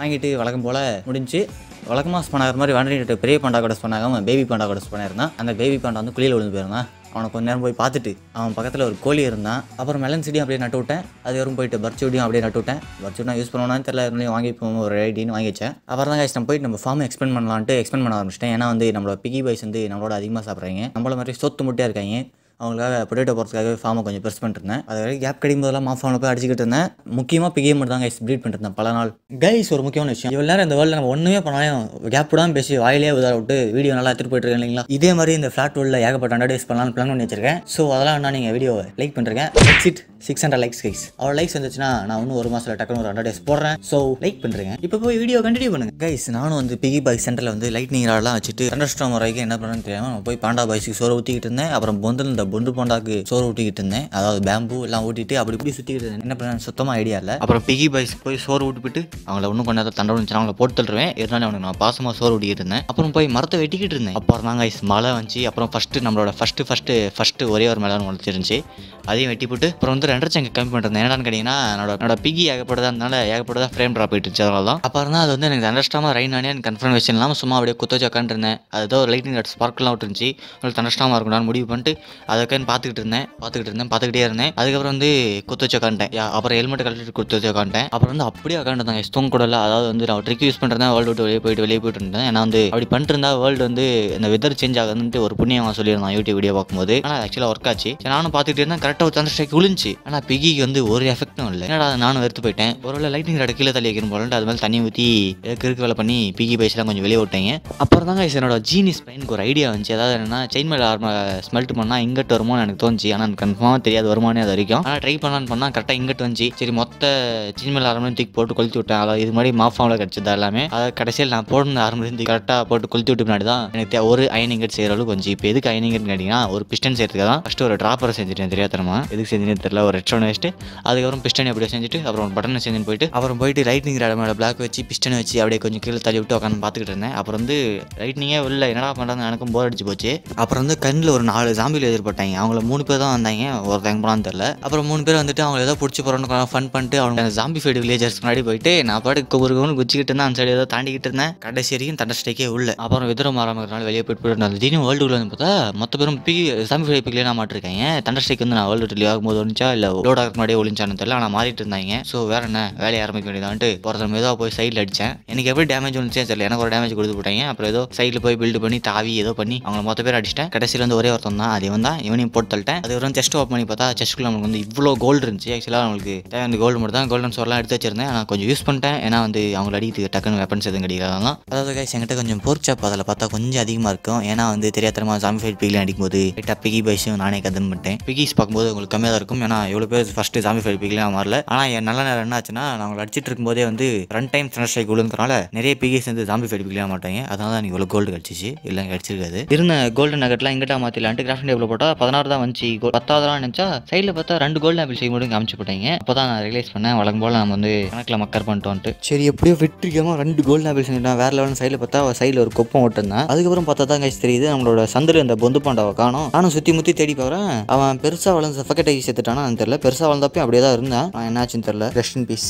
வாங்கிட்டு வழக்கம் போல் முடிஞ்சு வழக்கமாக ஸ்பான் ஆகிற மாதிரி வாண்டிட்டு பெரிய பாண்டா கூட ஸ்பான் ஆகாமல் பேபி பாண்டா கூட ஸ்பான் ஆயிருந்தான் அந்த பேபி பாண்டா வந்து குளியில் விழுந்து போயிருந்தான். அவனை கொஞ்ச நேரம் போய் பார்த்துட்டு அவன் பக்கத்தில் ஒரு கோழி இருந்தான். அப்புறம் மெலன் செடியும் அப்படியே நட்டு விட்டேன். அது வரும் போயிட்டு பர்ச்சூடியும் அப்படியே நட்டு விட்டேன். பர்ச்சூட் நான் யூஸ் பண்ணுவானு தெரியல. இருந்தாலும் வாங்கி போவோம் ஒரு ஐடின்னு வாங்கி வச்சேன். அப்புறம் தான் guys நம்ம போயிட்டு நம்ம ஃபார்ம் எக்ஸ்பெண்ட் பண்ணலான்ட்டு எக்ஸ்பெண்ட் பண்ண ஆரம்பிச்சிட்டேன். ஏன்னா வந்து நம்மளோட பிகி பாய்ஸ் வந்து நம்மளோட அதிகமாக சாப்பிட்றாங்க. நம்மள மாதிரி சொத்து முட்டையாக இருக்காங்க. அவங்களுக்காக பொட்டேட்டோ போகிறதுக்காகவே ஃபார்மை கொஞ்சம் ப்ரெஸ் பண்ணிருந்தேன் இருந்தேன் அது வரைக்கும் கேப் கிடைக்கும் போதெல்லாம் மா ஆன போய் அடிச்சுக்கிட்டு இருந்தேன். முக்கியமாக பிகே மட்டும் தான் கைஸ் ப்ரீட் பண்ணிட்டு இருந்தேன். பல நாள். கைஸ் ஒரு முக்கியமான விஷயம். இவ்வளோ நேரம் இந்த வேர்ல்டில் நம்ம ஒன்றுமே பண்ணாலும் கேப் விடாமல் பேசி வாயிலே உதார விட்டு வீடியோ நல்லா எடுத்துகிட்டு போயிட்டு இருக்கேன் இல்லைங்களா? இதே மாதிரி இந்த ஃப்ளாட் வேர்ல்டில் ஏகப்பட்ட ஹண்ட்ரட் டேஸ் பண்ணலாம்னு பிளான் பண்ணி வச்சிருக்கேன். ஸோ அதெல்லாம் நான் நீங்கள் வீடியோவை லைக் பண்ணிருக்கேன். சிட் சிக்ஸ் ஹண்ட்ரட் லைக்ஸ் கைஸ் அவ்வளோ லைக்ஸ் வந்துச்சுன்னா நான் இன்னும் ஒரு மாதத்தில் டக்குனு ஒரு ஹண்ட்ரட் டேஸ் போடுறேன். ஸோ லைக் பண்ணுறேன் இப்போ போய் வீடியோ கண்டினியூ பண்ணுங்க. கைஸ் நானும் வந்து பிகி பாய் சென்டரில் வந்து லைட்னிங் ராடெலாம் வச்சுட்டு தண்டர்ஸ்டாம் வரைக்கும் என்ன பண்ணுறேன்னு தெரியாமல் போய் பாண்டா பாய்ஸுக்கு சோறு ஊற்றிக்கிட்டு இருந்தேன். அப்புறம் பொந்தில் இந்த பொண்டு போண்டாக்கு சோறு ஊட்டிக்கிட்டு இருந்தேன். அதாவது பேம்பு எல்லாம் ஊட்டிட்டு அப்படி இப்படி சுற்றிக்கிட்டு இருந்தேன். என்ன பண்ண சுத்தமாக ஐடியா இல்லை. அப்புறம் பிகி பாய்ஸ் போய் சோறு ஊட்டிவிட்டு அவங்கள ஒன்றும் கொண்டாத தண்டை வந்துச்சு அவங்கள போட்டு தள்ளுவேன் இருந்தாலும் அவனுக்கு நான் பாசமாக சோறு ஊட்டிக்கிட்டு இருந்தேன். அப்புறம் போய் மரத்தை வெட்டிக்கிட்டு இருந்தேன். அப்புறம் தான் கைஸ் மழை வந்துச்சு. அப்புறம் ஃபஸ்ட்டு நம்மளோட ஃபஸ்ட்டு ஃபஸ்ட்டு ஃபஸ்ட்டு ஒரே ஒரு மேலே வளர்த்துருந்துச்சு அதையும் வெட்டி போட்டு அப்புறம் வந்து ரெண்டரை சங்க கம்மி பண்ணிருந்தேன் என்னடான்னு கேட்டிங்கன்னா என்னோட என்னோட பிகி ஏகப்பட்டதா இருந்தனால ஏகப்பட்டதா ஃப்ரேம் ட்ராப் ஆயிட்டு இருந்துச்சு அதனால தான். அப்புறம் தான் அது வந்து எனக்கு தண்டஸ்டாமல் ரைன் ஆனே எனக்கு கன்ஃபர்மேஷன் இல்லாமல் சும்மா அப்படியே குத்த வச்சு உட்காந்துருந்தேன் ஏதோ ஒரு லைட்டிங் லைட் விட்டுருந்துச்சு. உங்களுக்கு தண்டஸ்டாமாக இருக்கணும்னு முடிவு பண்ணிட்டு அதை அதுக்கான்னு பார்த்துக்கிட்டு இருந்தேன். பார்த்துக்கிட்டு இருந்தேன். பார்த்துக்கிட்டே இருந்தேன். அதுக்கப்புறம் வந்து குத்து வச்சு உட்காந்துட்டேன் யா, அப்புறம் ஹெல்மெட் கழட்டிட்டு குத்து வச்சு உட்காந்துட்டேன் அப்புறம் வந்து அப்படியே உட்காந்துருந்தாங்க தூங்க கூட இல்லை. அதாவது வந்து நான் ட்ரிக் யூஸ் பண்ணுறேன் வேர்ல்டு விட்டு வெளியே போயிட்டு வெளியே போயிட்டு இருந்தேன். ஏன்னா வந்து அப்படி பண்ணிட்டு இருந்தா வேர்ல்டு வந்து இந்த வெதர் சேஞ்ச் ஆகுதுன்ட்டு ஒரு புண்ணியம் சொல்லியிருந்தான் யூடியூப் வீடியோ பார்க்கும்போது. ஆனால் ஆக்சுவலாக ஒர்க் ஆச்சு. நானும் பார்த்துக்கிட்டே இருந்தேன். கரெக்டாக ஒரு தண்டர் ஸ்ட்ரைக் விழுந்துச்சு. ஆனால் பிகிக்கு வந்து ஒரு எஃபெக்ட்டும் இல்லை. என்னடா நானும் வெறுத்து போயிட்டேன். ஒருவேளை லைட்டிங் கடை கீழே தள்ளி வைக்கணும் போலன்ட்டு அது மாதிரி தண்ணி ஊற்றி கிறுக்கு வேலை பண்ணி பிகி பைஸ்லாம் கொஞ்சம் வெளியே விட்டேங்க. அப்புறம் தாங்க என்னோட ஜீனிஸ் பையனுக்கு ஒரு ஐடியா வந்துச்சு. அதாவது என்னன்னா செயின் மேலே ஸ்மெல்ட் பண்ணால் இங்கட் வருமோன்னு எனக்கு தோணுச்சு. ஆனால் எனக்கு கன்ஃபார்மாக தெரியாது வருமானே அது வரைக்கும். ஆனால் ட்ரை பண்ணலான்னு பண்ணால் கரெக்டாக இங்கிட்டு வந்துச்சு. சரி மொத்த செயின் மேலே ஆரம்பம் தூக்கி போட்டு கொளுத்தி விட்டேன். அதாவது இது மாதிரி மாஃபாவில் கிடச்சதா எல்லாமே. அதை கடைசியில் நான் போடணும் ஆரம்பிச்சு கரெக்டாக போட்டு கொளுத்தி விட்டு முன்னாடி தான் எனக்கு ஒரு அயனிங் கட் செய்கிற அளவுக்கு கொஞ்சம் இப்போ எதுக்கு அயனிங் கட் கேட்டிங்கன்னா ஒரு பிஸ்டன் செய்யறதுக்கு தான் ஃபஸ்ட்டு ஒரு ட்ராப்பரை செஞ்சுட்டேன். தெரியாதனமா எதுக்கு செஞ்சுன்னு தெரியல. ஒரு ரெட் வச்சுட்டு அதுக்கப்புறம் பிஸ்டன் அப்படியே செஞ்சுட்டு அப்புறம் ஒரு பட்டனை செஞ்சுன்னு போயிட்டு அப்புறம் போயிட்டு லைட்னிங் ரேட மேலே பிளாக் வச்சு பிஸ்டன் வச்சு அப்படியே கொஞ்சம் கீழே தள்ளி விட்டு உட்காந்து பார்த்துக்கிட்டு இருந்தேன். அப்புறம் வந்து லைட்னிங்கே இல்லை என்னடா பண்ணுறாங்க எனக்கும் போர் அடிச்சு போச்சு. அப்புறம் வந்து கண்ணில் ஒரு நாலு ஜாம்பியில் எதிர்பட்டேன் மாட்டாங்க. அவங்கள மூணு பேர் தான் வந்தாங்க. ஒருத்தங்க போனான்னு தெரியல. அப்புறம் மூணு பேர் வந்துட்டு அவங்க ஏதோ பிடிச்சி போகிறோன்னு ஃபன் பண்ணிட்டு அவங்க ஜாம்பி ஃபைடு வில்லேஜர்ஸ் முன்னாடி போயிட்டு நான் பாட்டுக்கு ஒரு குச்சிக்கிட்டு இருந்தேன். அந்த சைடு ஏதோ தாண்டிக்கிட்டு இருந்தேன். கடைசி வரைக்கும் தண்டர் ஸ்டேக்கே உள்ள. அப்புறம் விதரம் ஆரம்பிக்கிறனால வெளியே போயிட்டு போயிட்டு இருந்தேன் திடீர்னு வேர்ல்டு வந்து பார்த்தா மொத்த பேரும் பி ஜாம்பி ஃபைடு பிக்லேயே நான் மாட்டிருக்கேன் தண்டர் ஸ்டேக் வந்து நான் வேர்ல்டு ரிலீவ் ஆகும்போது ஒழிச்சா இல்லை லோட் ஆகிறதுக்கு முன்னாடியே ஒழிஞ்சான்னு தெரியல. ஆனால் மாறிட்டு இருந்தாங்க. ஸோ வேற என்ன? வேலையை ஆரம்பிக்க வேண்டியதான்ட்டு ஒருத்தர் மெதுவாக போய் சைடில் அடித்தேன் எனக்கு எப்படி டேமேஜ் வந்துச்சே தெரியல. எனக்கு ஒரு டேமேஜ் கொடுத்து போட்டாங்க. அப்புறம் ஏதோ சைடில் போய் பில்டு பண்ணி தாவி ஏதோ பண்ணி அவங்க மொத்த பேர் அடிச்சிட்டேன். கடைசியில் வந்து ஒரே ஒருத்தன் தான். அது வந்தா இவனையும் போட்டு தள்ளிட்டேன். அது செஸ்ட் ஓப்பன் பண்ணி பார்த்தா செஸ்ட்டுக்குள்ள நமக்கு வந்து இவ்வளோ கோல்டு இருந்துச்சு. ஆக்சுவலாக நம்மளுக்கு தேவையான கோல்டு மட்டும் தான் கோல்டன் சோர்லாம் எடுத்து வச்சிருந்தேன். நான் கொஞ்சம் யூஸ் பண்ணிட்டேன். ஏன்னா வந்து அவங்கள அடிக்கிறதுக்கு டக்குன்னு வெப்பன்ஸ் எதுவும் கிடைக்கலாம் அதாவது கைஸ் என்கிட்ட கொஞ்சம் போர்ச்சாப் அதில் பார்த்தா கொஞ்சம் அதிகமாக இருக்கும். ஏன்னா வந்து தெரியாதரமா சாமி ஃபைட் பிகில் அடிக்கும்போது லைட்டாக பிகி பைஸும் நானே கதம் பண்ணிட்டேன் பிகிஸ் பார்க்கும்போது உங்களுக்கு கம்மியாக தான் இருக்கும். ஏன்னா எவ்வளோ பேர் ஃபஸ்ட்டு சாமி ஃபைட் பிகிலாம் மாறல ஆனால் என் நல்ல நேரம் என்ன ஆச்சுன்னா நான் அடிச்சிட்டு இருக்கும்போதே வந்து ரன் டைம் சென்டர் ஸ்ட்ரைக் விழுந்தனால நிறைய பிகிஸ் வந்து ஜாம்பி ஃபைட் பிகிலாம் மாட்டாங்க. அதனால தான் எனக்கு இவ்வளோ கோல்டு கிடச்சிச்சு. இல்லை கிடச்சிருக்காது. இருந்த கோல்டன் நகட்லாம் எங்கிட்ட மாற்றிலான்ட்டு கிராஃப்ட் டேபிள் போட்டால் பதினாறு தான் வந்துச்சு. gold. பத்தாவதுலாம் நினச்சா சைடில் பார்த்தா ரெண்டு கோல் நான் செய்ய மட்டும் காமிச்சு போட்டாங்க. அப்போ தான் நான் ரியலைஸ் பண்ணேன் வழங்க போல் நம்ம வந்து கணக்கில் மக்கர் பண்ணிட்டோன்ட்டு சரி எப்படியோ வெற்றிக்கமாக ரெண்டு கோல் நான் செஞ்சுட்டான். வேற லெவலில் சைடில் பார்த்தா சைடில் ஒரு கொப்பம் விட்டுருந்தேன் அதுக்கப்புறம் பார்த்தா தான் கைஸ் தெரியுது நம்மளோட சந்திர அந்த பொந்து பாண்டாவை காணும். நானும் சுற்றி முற்றி தேடி பார்க்குறேன். அவன் பெருசாக வளர்ந்து சஃபக்கெட் ஆகி செத்துட்டானா தெரியல. பெருசாக வளர்ந்தப்ப அப்படியே தான் இருந்தான். நான் என்னாச்சுன்னு தெரியல. ரெஸ்ட் இன் பீஸ்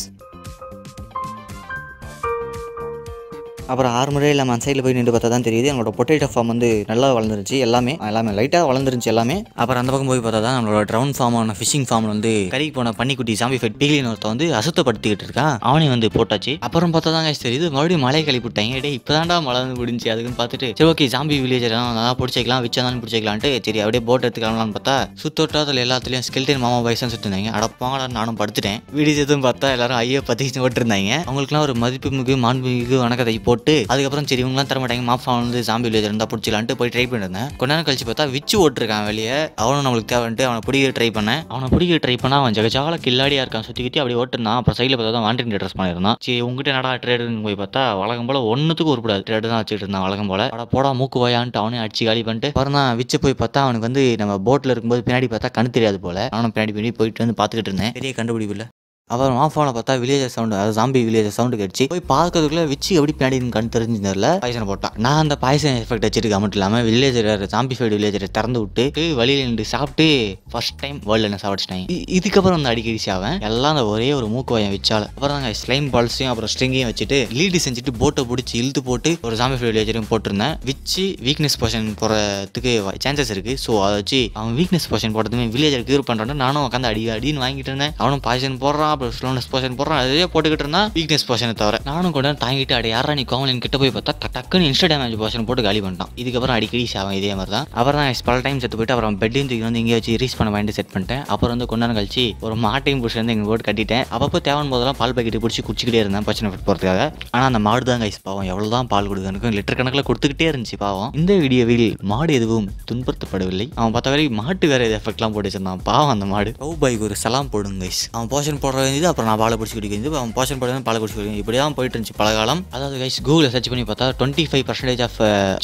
அப்புறம் ஆறு முறை இல்லாமல் அந்த சைடில் போய் நின்று பார்த்தா தான் தெரியுது. நம்மளோட பொட்டேட்டோ ஃபார்ம் வந்து நல்லா வளர்ந்துருச்சு. எல்லாமே எல்லாமே லைட்டாக வளர்ந்துருச்சு எல்லாமே. அப்புறம் அந்த பக்கம் போய் பார்த்தா தான் நம்மளோட ட்ரவுன் ஃபார்மான ஃபிஷிங் ஃபார்ம் வந்து கறிக்கு போன பன்னிக்குட்டி சாம்பி ஃபெட் பீலின் ஒருத்தன் வந்து அசுத்தப்படுத்திக்கிட்டு இருக்கான். அவனையும் வந்து போட்டாச்சு. அப்புறம் பார்த்தா தான் தெரியுது மறுபடியும் மழை கழி விட்டாங்க டே இப்போ தான்டா மழை வந்து முடிஞ்சு அதுக்குன்னு பார்த்துட்டு சரி ஓகே ஜாம்பி வில்லேஜர் நல்லா பிடிச்சிக்கலாம் விச்சாதான் பிடிச்சிக்கலான்ட்டு சரி அப்படியே போட் எடுத்துக்கலாம்னு பார்த்தா சுத்தோட்டத்தில் எல்லாத்துலேயும் ஸ்கெல்டன் மாமா பைசன் சுட்டுருந்தாங்க அடப்பாங்கடா நானும் படுத்துட்டேன். வீடியோ எதுவும் பார்த்தா எல்லாரும் ஐயோ பத்தி ஓட்டிருந்தாங்க. அவங்களுக்குலாம் ஒரு மதிப்பு மிகு மாண்புமிகு வணக்கத்தை போட்டு அதுக்கப்புறம் சரி இவங்களாம் தரமாட்டாங்க மாஃபா வந்து சாம்பி வில்லேஜ் இருந்தால் பிடிச்சிலான்ட்டு போய் ட்ரை பண்ணிருந்தேன் கொஞ்ச நேரம் கழிச்சு பார்த்தா விச்சு ஓட்டிருக்கான் வெளியே. அவனும் நம்மளுக்கு தேவைன்ட்டு அவனை பிடிக்க ட்ரை பண்ணேன். அவனை பிடிக்க ட்ரை பண்ணா அவன் ஜகஜால கில்லாடியா இருக்கான் சுற்றி கிட்டி அப்படி ஓட்டுனான் அப்புறம் சைடில் பார்த்தா தான் வாண்டரிங் ட்ரெஸ் பண்ணியிருந்தான். சரி உங்ககிட்ட நடா ட்ரேடுன்னு போய் பார்த்தா வழக்கம் போல ஒன்றுத்துக்கு உருப்படாது. ட்ரேடு தான் வச்சுட்டு இருந்தான் வழக்கம் போல. அட போடா மூக்கு வாயான்ட்டு அவனே அடிச்சு காலி பண்ணிட்டு அப்புறம் தான் விச்சு போய் பார்த்தா அவனுக்கு வந்து நம்ம போட்டில் இருக்கும்போது பின்னாடி பார்த்தா கண்ணு தெரியாது போல. அவனும் பின்னாடி பின்னாடி போயிட்டு வந்து பார்த்துக்கிட்டு இருந்தேன். பெரிய கண்டுபிடிப்பு இல்லை. அப்புறம் ஆஃப் ஆன பார்த்தா வில்லேஜர் சவுண்டு அது ஜாம்பி வில்லேஜ் சவுண்டு கடிச்சு போய் பார்க்கறதுக்குள்ள விச்சு எப்படி பின்னாடி கண் தெரிஞ்சு தெரியல. பாய்சனை போட்டான். நான் அந்த பாய்சன் எஃபெக்ட் வச்சிருக்க மட்டும் இல்லாமல் வில்லேஜர் ஜாம்பி ஃபைடு வில்லேஜரை திறந்து விட்டு வழியில் நின்று சாப்பிட்டு ஃபர்ஸ்ட் டைம் வேர்ல்டு என்ன சாப்பிடுச்சிட்டேன் இதுக்கப்புறம் வந்து அடிக்கடி சாவன் எல்லாம் அந்த ஒரே ஒரு மூக்கு வாயம் வச்சால. அப்புறம் நாங்கள் ஸ்லைம் பால்ஸையும் அப்புறம் ஸ்ட்ரிங்கையும் வச்சுட்டு லீடு செஞ்சுட்டு போட்டை பிடிச்சி இழுத்து போட்டு ஒரு ஜாம்பி ஃபைடு வில்லேஜரையும் போட்டிருந்தேன். விச்சு வீக்னஸ் போர்ஷன் போகிறதுக்கு சான்சஸ் இருக்கு. ஸோ அதை வச்சு அவன் வீக்னஸ் போர்ஷன் போடுறதுமே வில்லேஜர் கியூர் பண்ணுறான்னு நானும் உட்காந்து அடி அடின்னு வாங்கிட்டு இருந்தேன். அவனும் பாய்சன் போடுறான் அப்புறம் ஸ்லோனஸ் போர்ஷன் போடுறான். அதே போட்டுக்கிட்டு இருந்தா வீக்னஸ் போர்ஷனை தவிர. நானும் கூட தாங்கிட்டு அடி யாரா நீ கோமலின் கிட்ட போய் பார்த்தா டக்குன்னு இன்ஸ்டா டேமேஜ் போர்ஷன் போட்டு காலி பண்ணிட்டான். இதுக்கப்புறம் அடிக்கடி சாவன் இதே மாதிரி தான் அப்புறம் தான் பல டைம் செத்து போயிட்டு அப்புறம் பெட்டையும் தூக்கி வந்து இங்கே வச்சு ரீச் பண்ண வாங்கிட்டு செட் பண்ணிட்டேன். அப்புறம் வந்து கொஞ்ச நேரம் கழிச்சு ஒரு மாட்டையும் பிடிச்சி வந்து எங்கள் போட்டு கட்டிட்டேன். அப்பப்போ தேவையான போதெல்லாம் பால் பாக்கெட்டு பிடிச்சி குடிச்சிக்கிட்டே இருந்தேன் பிரச்சனை போகிறதுக்காக ஆனால் அந்த மாடு தான் கைஸ் பாவம். எவ்வளோ தான் பால் கொடுக்கணும் லிட்டர் கணக்கில் கொடுத்துக்கிட்டே இருந்துச்சு பாவம். இந்த வீடியோவில் மாடு எதுவும் துன்புறுத்தப்படவில்லை. அவன் பார்த்த வரைக்கும் மாட்டு வேற எது எஃபெக்ட்லாம் போட்டு வச்சிருந்தான். பாவம் அந்த மாடு. கவு பைக்கு ஒரு சலாம் போடுங்க கைஸ் அவன் போஷன் போடுற குறைஞ்சது அப்புறம் நான் பாலை பிடிச்சி குடிக்கிறது அவன் போஷன் போடுறது பாலை பிடிச்சி குடிக்க இப்படி தான் போயிட்டு இருந்துச்சு பலகாலம் அதாவது கைஸ் கூகுளில் சர்ச் பண்ணி பார்த்தா டுவெண்ட்டி ஃபைவ் பர்சன்டேஜ் ஆஃப்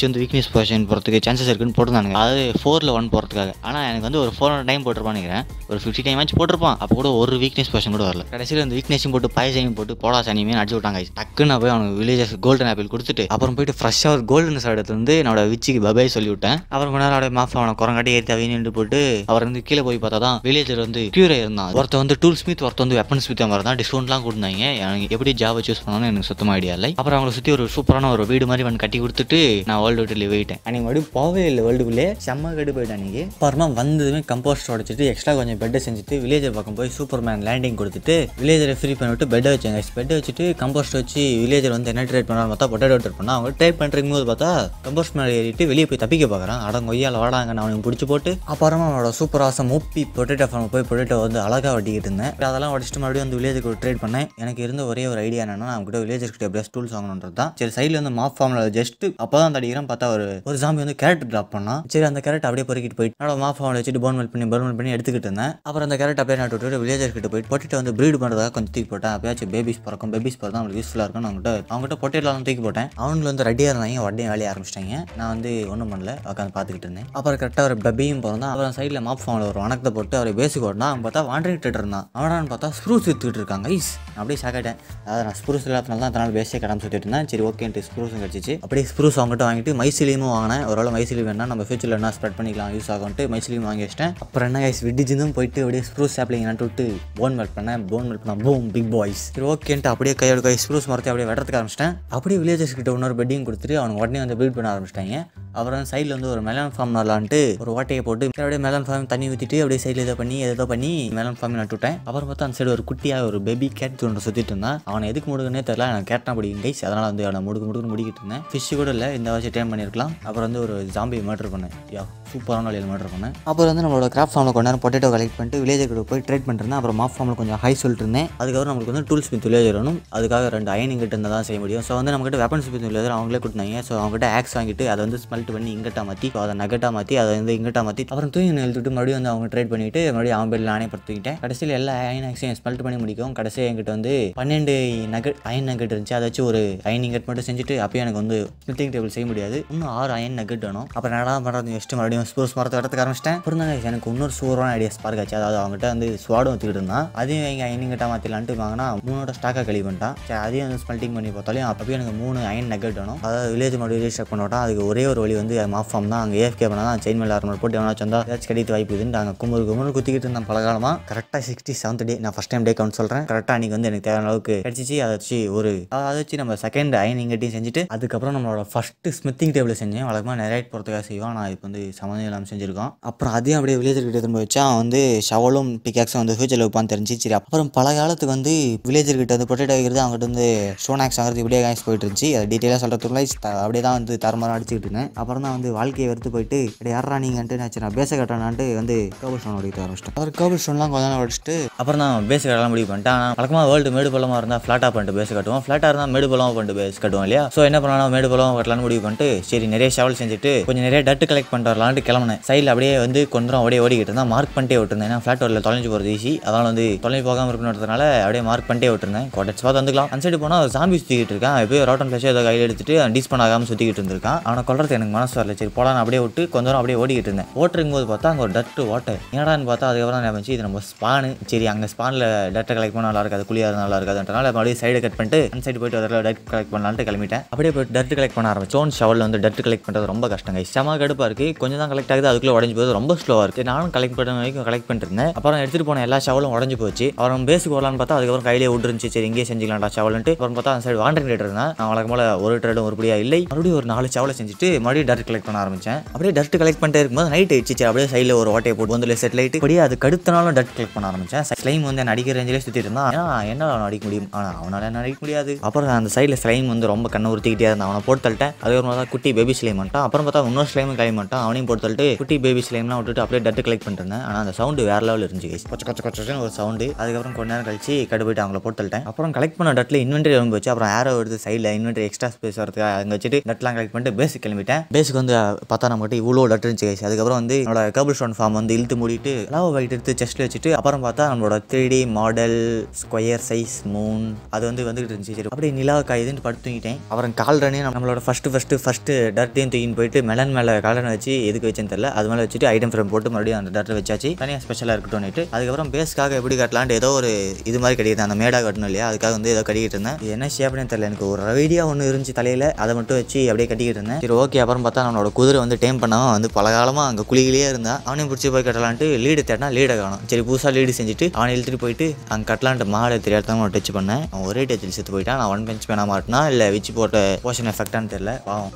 வந்து வீக்னஸ் போஷன் போகிறதுக்கு சான்சஸ் இருக்குன்னு போட்டுருந்தாங்க அதாவது ஃபோரில் ஒன் போகிறதுக்காக ஆனால் எனக்கு வந்து ஒரு ஃபோர் ஹண்ட்ரட் டைம் போட்டிருப்பான் நினைக்கிறேன். ஒரு ஃபிஃப்டி டைம் ஆச்சு போட்டிருப்பான். அப்போ கூட ஒரு வீக்னஸ் போர்ஷன் கூட வரல. கடைசியில் அந்த வீக்னஸையும் போட்டு பாயசையும் போட்டு போடா சனியுமே அடிச்சு விட்டாங்க டக்குன்னு போய் அவனுக்கு வில்லேஜஸ் கோல்டன் ஆப்பிள் கொடுத்துட்டு அப்புறம் போயிட்டு ஃப்ரெஷ்ஷாக ஒரு கோல்டன் சாடத்து எடுத்து வந்து என்னோட விச்சிக்கு பபாய் சொல்லி விட்டேன் அப்புறம் கொஞ்ச நேரம் அப்படியே மாஃப் அவனை குரங்காட்டி ஏற்றி அவி போட்டு அவர் வந்து கீழே போய் பார்த்தா தான் வில்லேஜர் வந்து கியூரே இருந்தான் ஒருத்தன் வந்து டூல் ஸ்மித் ஒருத்தர் வந்து வெப்பன்ஸ் ஸ்மித் மாதிரி தான் டிஸ்கவுண்ட்லாம் கொடுத்தாங்க. எனக்கு எப்படி ஜாவை சூஸ் பண்ணணும்னு எனக்கு சுத்தமாக ஐடியா இல்லை. அப்புறம் அவங்களை சுற்றி ஒரு சூப்பரான ஒரு வீடு மாதிரி வந்து கட்டி கொடுத்துட்டு நான் வேர்ல்டு விட்டு போயிட்டேன். அன்னைக்கு மறுபடியும் போகவே இல்லை வேர்ல்டுக்குள்ளே செம்ம கட்டு போயிட்டேன் அன்றைக்கி அப்புறமா வந்ததுமே கம்போஸ்ட் உடச்சிட்டு எக்ஸ்ட்ரா கொஞ்சம் பெட்டை செஞ்சுட்டு வில்லேஜர் பக்கம் போய் சூப்பர் மேன் லேண்டிங் கொடுத்துட்டு வில்லேஜரை ஃப்ரீ பண்ணிவிட்டு பெட்டை வச்சாங்க பெட்டை வச்சுட்டு கம்போஸ்ட் வச்சு வில்லேஜர் வந்து என்ன ட்ரேட் பண்ணாலும் பார்த்தா பொட்டேட்டோ ட்ரேட் பண்ணால் அவங்க ட்ரேட் பண்ணுறக்கும் போது பார்த்தா கம்போஸ்ட் மேலே ஏறிட்டு வெளியே போய் தப்பிக்க பார்க்குறான். அடங்க கொய்யால வாடாங்க நான் அவனுக்கு பிடிச்சி போட்டு அப்புறமா அவனோட சூப்பர் ஆசம் மூப்பி பொட்டேட்டோ ஃபார்ம் போய் பொட்டேட்டோ வந்து அழகாக வட்டிக்கிட்டு இருந்தேன். அதெல்லாம் உடச்சிட்டு மறுபடியும் வந்து வில்லேஜுக்கு ஒரு ட்ரேட் பண்ணேன். எனக்கு இருந்த ஒரே ஒரு ஐடியா என்னன்னா அவங்க கிட்ட வில்லேஜர்ஸ் கிட்ட எப்படியா டூல்ஸ் வாங்கணுன்றது தான். சரி சைடில் வந்து மாப் ஃபார்மில் ஜஸ்ட் அப்போ தான் தடிக்கிறேன் பார்த்தா ஒரு ஒரு சாமி வந்து கேரட் ட்ராப் பண்ணா. சரி அந்த கேரட் அப்படியே பொறுக்கிட்டு போயிட்டு என்னோட மாப் ஃபார்மில் வச்சுட்டு பர்ன் மெல் பண்ணி பர்ன் பண்ணி எடுத்துக்கிட்டு இருந்தேன். அப்புறம் அந்த கேரட் அப்படியே நான் விட்டு வில்லேஜர் கிட்ட போயிட்டு பொட்டேட்டோ வந்து ப்ரீட் பண்ணுறதாக கொஞ்சம் தூக்கி போட்டேன். அப்பயாச்சும் பேபிஸ் பிறக்கும். பேபிஸ் பிறந்தா அவங்களுக்கு யூஸ்ஃபுல்லாக இருக்கும் அவங்ககிட்ட அவங்ககிட்ட பொட்டேட்டோலாம் தூக்கி போட்டேன். அவங்களும் வந்து ரெடியாக இருந்தாங்க உடனே வேலையை ஆரம்பிச்சிட்டாங்க. நான் வந்து ஒன்றும் பண்ணல உட்காந்து பார்த்துக்கிட்டு இருந்தேன். அப்புறம் கரெக்டாக ஒரு பப்பியும் பிறந்தான். அப்புறம் சைடில் மாப் ஃபார்மில் ஒரு வணக்கத்தை போட்டு அவரை பேசிக் ஓட்டினா அவன் பார்த்தா வாண்டரிங் ட்ரேட்டர் இருந்தான். அவனான்னு பார்த்தா ஸ்ப்ரூஸ் விற்றுக்கிட்டு இருக்காங்க. ஐஸ் அப்படியே ஷாக் அதாவது நான் ஸ்ப்ரூஸ் இல்லாதனால தான் அதனால் பேஸே கடாமல் சுற்றிட்டு இருந்தேன். சரி ஓகேன்ட்டு ஸ்ப்ரூஸும் கிடச்சிச்சு. அப்படியே ஸ்ப்ரூஸ் அவங்ககிட்ட வாங்கிட்டு மைசிலியும் வாங்கினேன். ஓரளவு மைசிலி வேணா நம்ம ஃபியூச்சரில் என்ன ஸ்ப்ரெட் பண்ணிக்கலாம் யூஸ் ஆகும்ட்டு மைசிலியும் வாங்கி வச்சிட்டேன். அப்புறம் என்ன ஐஸ் விடிஜிந்தும் போயிட்டு அப்படியே ஸ்ப்ரூஸ் சாப்ளிங் நட்டுவிட்டு போன் மெல்ட் பண்ணேன். போன் மெல்ட் பண்ண பூம் பிக் பாய்ஸ் சரி ஓகேன்ட்டு அப்படியே கையோட கை ஸ்ப்ரூஸ் மரத்தை அப்படியே வெட்டுறதுக்கு ஆரம்பிச்சிட்டேன். அப்படியே வில்லேஜஸ் கிட்ட இன்னொரு பெட்டிங் கொடுத்துட்டு அவனுக்கு உடனே வந்து பில்ட் பண்ண ஆரம்பிச்சிட்டாங்க. அப்புறம் சைடில் வந்து ஒரு மெலன் ஃபார்ம் நல்லான்ட்டு ஒரு ஓட்டையை போட்டு அப்படியே மெலன் ஃபார்ம் தண்ணி ஊற்றிட்டு அப்படியே சைடில் இதை பண்ணி ஏதோ பண்ணி மெலன் ஃபார்ம் நட்டுவிட்டேன் அப்புறம் பார்த்தா அந்த சைடு ஒரு குட்டியாக ஒரு பேபி கேட் ஒன்று சுற்றிட்டு இருந்தான். அவனை எதுக்கு முடுக்குன்னே தெரியல. நான் கேட்டான் பிடிக்கும் கைஸ் அதனால் வந்து அவனை முடுக்கு முடுக்குன்னு முடிக்கிட்டு இருந்தேன். ஃபிஷ் கூட இல்லை. இந்த வாசி டைம் பண்ணியிருக்கலாம். அப்புறம் வந்து ஒரு ஜாம்பி மர்டர் பண்ணேன். யா. சூப்பரான வழியில் மட்டும் பண்ணேன் அப்புறம் வந்து நம்மளோட கிராஃப்ட் ஃபார்மில் கொஞ்ச நேரம் பொட்டேட்டோ கலெக்ட் பண்ணிட்டு வில்லேஜர் கூட போய் ட்ரேட் பண்ணிருந்தேன் அப்புறம் மாஃப் ஃபார்மில் கொஞ்சம் ஹை சொல்லிட்டு இருந்தேன். அதுக்கப்புறம் நம்மளுக்கு வந்து டூல்ஸ் வித் வில்லேஜர் வேணும். அதுக்காக ரெண்டு அயனிங் கிட்ட இருந்தால் தான் செய்ய முடியும். ஸோ வந்து நம்மகிட்ட வெப்பன்ஸ் வித் வில்லேஜர் அவங்களே கொடுத்தாங்க. ஸோ அவங்ககிட்ட ஆக்ஸ் வாங்கிட்டு அதை வந்து ஸ்மெல்ட் பண்ணி இங்கட்டா மாற்றி ஸோ அதை நகட்டாக மாற்றி அதை வந்து இங்கட்டா மாற்றி அப்புறம் தூங்கி எழுத்துட்டு மறுபடியும் வந்து அவங்க ட்ரேட் பண்ணிட்டு மறுபடியும் அவன் பேரில் நானே படுத்துக்கிட்டேன். கடைசியில் எல்லா அயன் ஆக்ஸையும் ஸ்மெல்ட் பண்ணி முடிக்கும். கடைசியாக என்கிட்ட வந்து பன்னெண்டு நகட் அயன் நகட் இருந்துச்சு. அதை வச்சு ஒரு அயன் நகட் மட்டும் செஞ்சுட்டு அப்பயும் எனக்கு வந்து ஸ்மித்திங் டேபிள் செய்ய முடியாது. இன்னும் ஆறு அயன் நகட் வேணும். அப்புறம் நல்லா பண்ணுறது வச்சுட்டு மறுபடியும் ஸ்போர்ட்ஸ் மரத்தை வெட்டத்துக்கு ஆரம்பிச்சிட்டேன். அப்புறம் எனக்கு இன்னொரு சூப்பரான ஐடியாஸ் பார்க்க ஆச்சு அதாவது அவங்ககிட்ட வந்து ஸ்வாடும் வச்சுக்கிட்டு இருந்தான். அதையும் எங்கள் அயனிங் கிட்ட மாற்றிலான்ட்டு வாங்கினா மூணோட ஸ்டாக்காக கழிவு பண்ணிட்டான். சரி அதையும் வந்து ஸ்மெல்ட்டிங் பண்ணி பார்த்தாலும் அப்பயும் எனக்கு மூணு அயன் நெகட் வேணும். அதாவது வில்லேஜ் மறுபடியும் ரீஸ்டார்ட் பண்ணோட்டா அதுக்கு ஒரே ஒரு வழி வந்து மாஃப் ஃபார்ம் தான். அங்கே ஏஃப்கே பண்ணால் தான் செயின் மேலே ஆர்மர் போட்டு எவனா வந்தால் ஏதாச்சும் கிடைத்து வாய்ப்பு இதுன்னு நாங்கள் கும்பல் கும்பல் குத்திக்கிட்டு இருந்தேன் பல காலமாக கரெக்டாக சிக்ஸ்டி செவன்த் டே நான் ஃபஸ்ட் டைம் டே கவுண்ட் சொல்கிறேன் கரெக்டாக அன்றைக்கி வந்து எனக்கு தேவையான அளவுக்கு கிடச்சிச்சு. அதை வச்சு ஒரு அதை வச்சு நம்ம செகண்ட் அயன் கட்டியும் செஞ்சுட்டு அதுக்கப்புறம் நம்மளோட ஃபஸ்ட்டு ஸ்மித்திங் டேபிள் செஞ்சேன். வழக்கமாக நிறைய போகிறதுக்காக செய்வோம். நான் இப்போ வந்து சம்மந்தம் இல்லாமல் செஞ்சுருக்கோம் அப்புறம் அதையும் அப்படியே வில்லேஜர்கிட்ட திரும்ப வச்சா அவன் வந்து ஷவலும் பிகாக்ஸும் வந்து ஃபியூச்சரில் வைப்பான்னு தெரிஞ்சு சரி அப்புறம் பல காலத்துக்கு வந்து வில்லேஜர்கிட்ட வந்து ப்ரொடெக்ட் வைக்கிறது அவங்ககிட்ட வந்து ஸ்டோன் ஆக்ஸ் இப்படியே காய்ஸ் போயிட்டு இருந்துச்சு. அதை டீட்டெயிலாக சொல்கிறதுக்குள்ள அப்படியே தான் வந்து தரமரம் அடிச்சுக்கிட்டு இருந்தேன். அப்புறம் தான் வந்து வாழ்க்கையை வெறுத்து போயிட்டு அப்படி யாரா நீங்கன்ட்டு நான் சரி நான் பேச கட்டணான்ட்டு வந்து கேபிள் ஸ்டோன் ஓடிட்டு ஆரம்பிச்சிட்டேன். அப்புறம் கேபிள் ஸ்டோன்லாம் கொஞ்ச நாள் அடிச்சுட்டு அப்புறம் தான் பேச கட்டலாம் முடிவு பண்ணிட்டேன். ஆனால் வழக்கமாக வேர்ல்டு மேடு பள்ளமாக இருந்தால் ஃப்ளாட்டாக பண்ணிட்டு பேச கட்டுவோம். ஃப்ளாட்டாக இருந்தால் மேடு பள்ளமாக பண்ணிட்டு பேச கட்டுவோம் இல்லையா? ஸோ என்ன பண்ணலாம் மேடு பள்ளமாக கட்டலாம்னு முடிவு பண்ணிட்டு சரி நிறைய ஷவல் செஞ்சுட்டு கொஞ்சம் நிறைய டட்டு கலெக்ட் பண்ணிட்டு வரலான்ட்டு கிளம்புனேன். சைடில் அப்படியே வந்து கொஞ்சம் அப்படியே ஓடிக்கிட்டு இருந்தால் மார்க் பண்ணிட்டே விட்டுருந்தேன். ஏன்னா ஃப்ளாட் வரல தொலைஞ்சு போகிறது ஈஸி அதனால் வந்து தொலைஞ்சு போகாமல் இருக்கணுன்றதுனால அப்படியே மார்க் பண்ணிட்டே விட்டுருந்தேன். கோட்டட்ஸ் பார்த்து வந்துக்கலாம். அந்த சைடு போனால் சாம்பி சுற்றிக்கிட்டு இருக்கான். எப்போ ரோட்டன் ஃபிளஷ் ஏதோ கையில் எடுத்துட்டு டீஸ் பண்ணாகாமல் சுற்றிக்கிட்டு இருந்திருக்கான். அவனை கொள்றது எனக்கு மனசு வரல. சரி போலாம் அப்படியே விட்டு கொஞ்சம் அப்படியே ஓடிக்கிட்டு இருந்தேன். ஓட்டுருக்கும் போது பார்த்தா அங்கே ஒரு டட்டு ஓட்டை என்னடான்னு பார்த்தா அதுக்கப்புறம் நான் ஞாபகம் இது நம்ம ஸ்பானு சரி அங்கே ஸ்பானில் டட்டை கலெக்ட் பண்ண நல்லா இருக்காது குளியாக நல்லா இருக்காதுன்றனால மறுபடியும் சைடு கட் பண்ணிட்டு அந்த சைடு போயிட்டு அதில் டட் கலெக்ட் பண்ணலான்ட்டு கிளம்பிட்டேன். அப்படியே போய் டட்டு கலெக்ட் பண்ண ஆரம்பிச்சோன். ஷவலில் வந்து டட்டு கலெக்ட் பண்ணுறது ரொம்ப கஷ்டங்க செம கடுப்பாக இருக்குது கொஞ்சம் தான் கலெக்ட் ஆகுது அதுக்குள்ளே உடஞ்சி போகுது. ரொம்ப ஸ்லோவாக இருக்குது நானும் கலெக்ட் பண்ண வரைக்கும் கலெக்ட் பண்ணிருந்தேன் அப்புறம் எடுத்துகிட்டு போன எல்லா ஷவலும் உடஞ்சி போச்சு. அப்புறம் பேஸுக்கு வரலான்னு பார்த்தா அதுக்கப்புறம் கையிலே விட்டுருந்துச்சு சரி இங்கே செஞ்சுக்கலாம்டா ஷவல்ன்ட்டு அப்புறம் பார்த்தா அந்த சைடு வாண்டர் ரேட் இருந்தேன். நான் வழக்கம் போல ஒரு ட்ரேடும் உருப்படியாக இல்லை. மறுபடியும் ஒரு நாலு ஷவலை செஞ்சுட்டு மறுபடியும் டர்ட் கலெக்ட் பண்ண ஆரம்பிச்சேன். அப்படியே டர்ட் கலெக்ட் பண்ணிட்டே இருக்கும்போது நைட் ஆயிடுச்சு. சரி, அப்படியே சைடில் ஒரு ஓட்டையை போட்டு வந்து செட்டில் ஆயிட்டு அப்படியே அது கடுத்தனாலும் டர்ட் கலெக்ட் பண்ண ஆரம்பிச்சேன். ஸ்லைம் வந்து என்ன அடிக்கிற ரேஞ்சிலே சுற்றிட்டு இருந்தான். ஏன்னா என்ன அவனை அடிக்க முடியும்? ஆனால் அவனால் என்ன அடிக்க முடியாது. அப்புறம் அந்த சைடில் ஸ்லைம் வந்து ரொம்ப கண்ணை உறுத்திக்கிட்டே இருந்தான். அவனை போட்டு தள்ளிட்டேன். அதுக்கப்புறம் தான் குட்டி பேபி ஸ்லைம் பண்ணிட்டான் அப்புறம் பார்த்தா இன்னொரு ஸ்லைமும் கிளைம் மாட்டான் அவனையும் போட்டு தள்ளிட்டு குட்டி பேபி ஸ்லைம்லாம் விட்டுட்டு அப்படியே டட்டு கலெக்ட் பண்ணிருந்தேன் ஆனால் அந்த சவுண்டு வேற லெவல் இருந்துச்சு கைஸ் கொச்ச கொச்ச கொச்சன்னு ஒரு சவுண்டு அதுக்கப்புறம் கொஞ்ச நேரம் கழிச்சு கடுப்பிட்டு அவங்கள போட்டு தள்ளிட்டேன். அப்புறம் கலெக்ட் பண்ண டட்டில் இன்வென்ட்ரி வந்து வச்சு அப்புறம் ஏரோ எடுத்து சைடில் இன்வென்ட்ரி எக்ஸ்ட்ரா ஸ்பேஸ் வரதுக்கு அங்கே வச்சுட்டு டட்லாம் கலெக்ட் பண்ணிட்டு பேஸுக்கு கிளம்பிட்டேன். பேஸுக்கு வந்து பார்த்தா நம்ம மட்டும் இவ்வளோ டட் இருந்துச்சு கைஸ் அதுக்கப்புறம் வந்து என்னோட கேபிள் ஸ்டோன் ஃபார்ம் வந்து இழுத்து மூடிட்டு லாவோ வைட் எடுத்து செஸ்ட்டில் வச்சுட்டு அப்புறம் பார்த்தா நம்மளோட three D model square size moon அது வந்து வந்துகிட்டு இருந்துச்சு. சரி அப்படியே நிலா காயுதுன்னு படுத்து தூங்கிட்டேன். அப்புறம் கால்ரனே நம்மளோட ஃபஸ்ட்டு ஃபஸ்ட்டு ஃபஸ்ட்டு டர்ட்டையும் தூக்கின்னு போயிட்டு மெலன் மேலே கால்ரன் வச்சு எதுக்கு வச்சேன்னு தெரியல. அது மேலே வச்சுட்டு ஐட்டம் ஃப்ரேம் போட்டு மறுபடியும் அந்த டர்ட்டை வச்சாச்சு. தனியாக ஸ்பெஷலாக இருக்கட்டும்னுட்டு அதுக்கப்புறம் பேஸ்க்காக எப்படி கட்டலான்ட்டு ஏதோ ஒரு இது மாதிரி கட்டிக்கிட்டேன். அந்த மேடாக கட்டணும் இல்லையா? அதுக்காக வந்து ஏதோ கட்டிக்கிட்டு இருந்தேன். இது என்ன ஷேப்னே தெரியல. எனக்கு ஒரு ஐடியா ஒன்று இருந்துச்சு தலையில். அதை மட்டும் வச்சு அப்படியே கட்டிக்கிட்டு இருந்தேன். சரி ஓகே அப்புறம் பார்த்தா நம்மளோட குதிரை வந்து டேம் பண்ணாமல் வந்து பல காலமாக அங்கே குளிகளே இருந்தான் அவனையும் பிடிச்சி போய் கட்டலான்ட்டு லீடு தேடினா லீடை காணும். சரி புதுசாக லீடு செஞ்சுட்டு அவனை இழுத்துட்டு போயிட்டு அங்கே கட்டலான்ட்டு மாடை தெரியாத தான் டச் பண்ணேன். அவன் ஒரே டச்சில் செத்து போயிட்டான். நான் ஒன் பெஞ்ச் பேனா மாட்டினா இல்லை வச்சு போட்ட போஷன் எஃபெக்டான்னு தெரியல. பாவம்.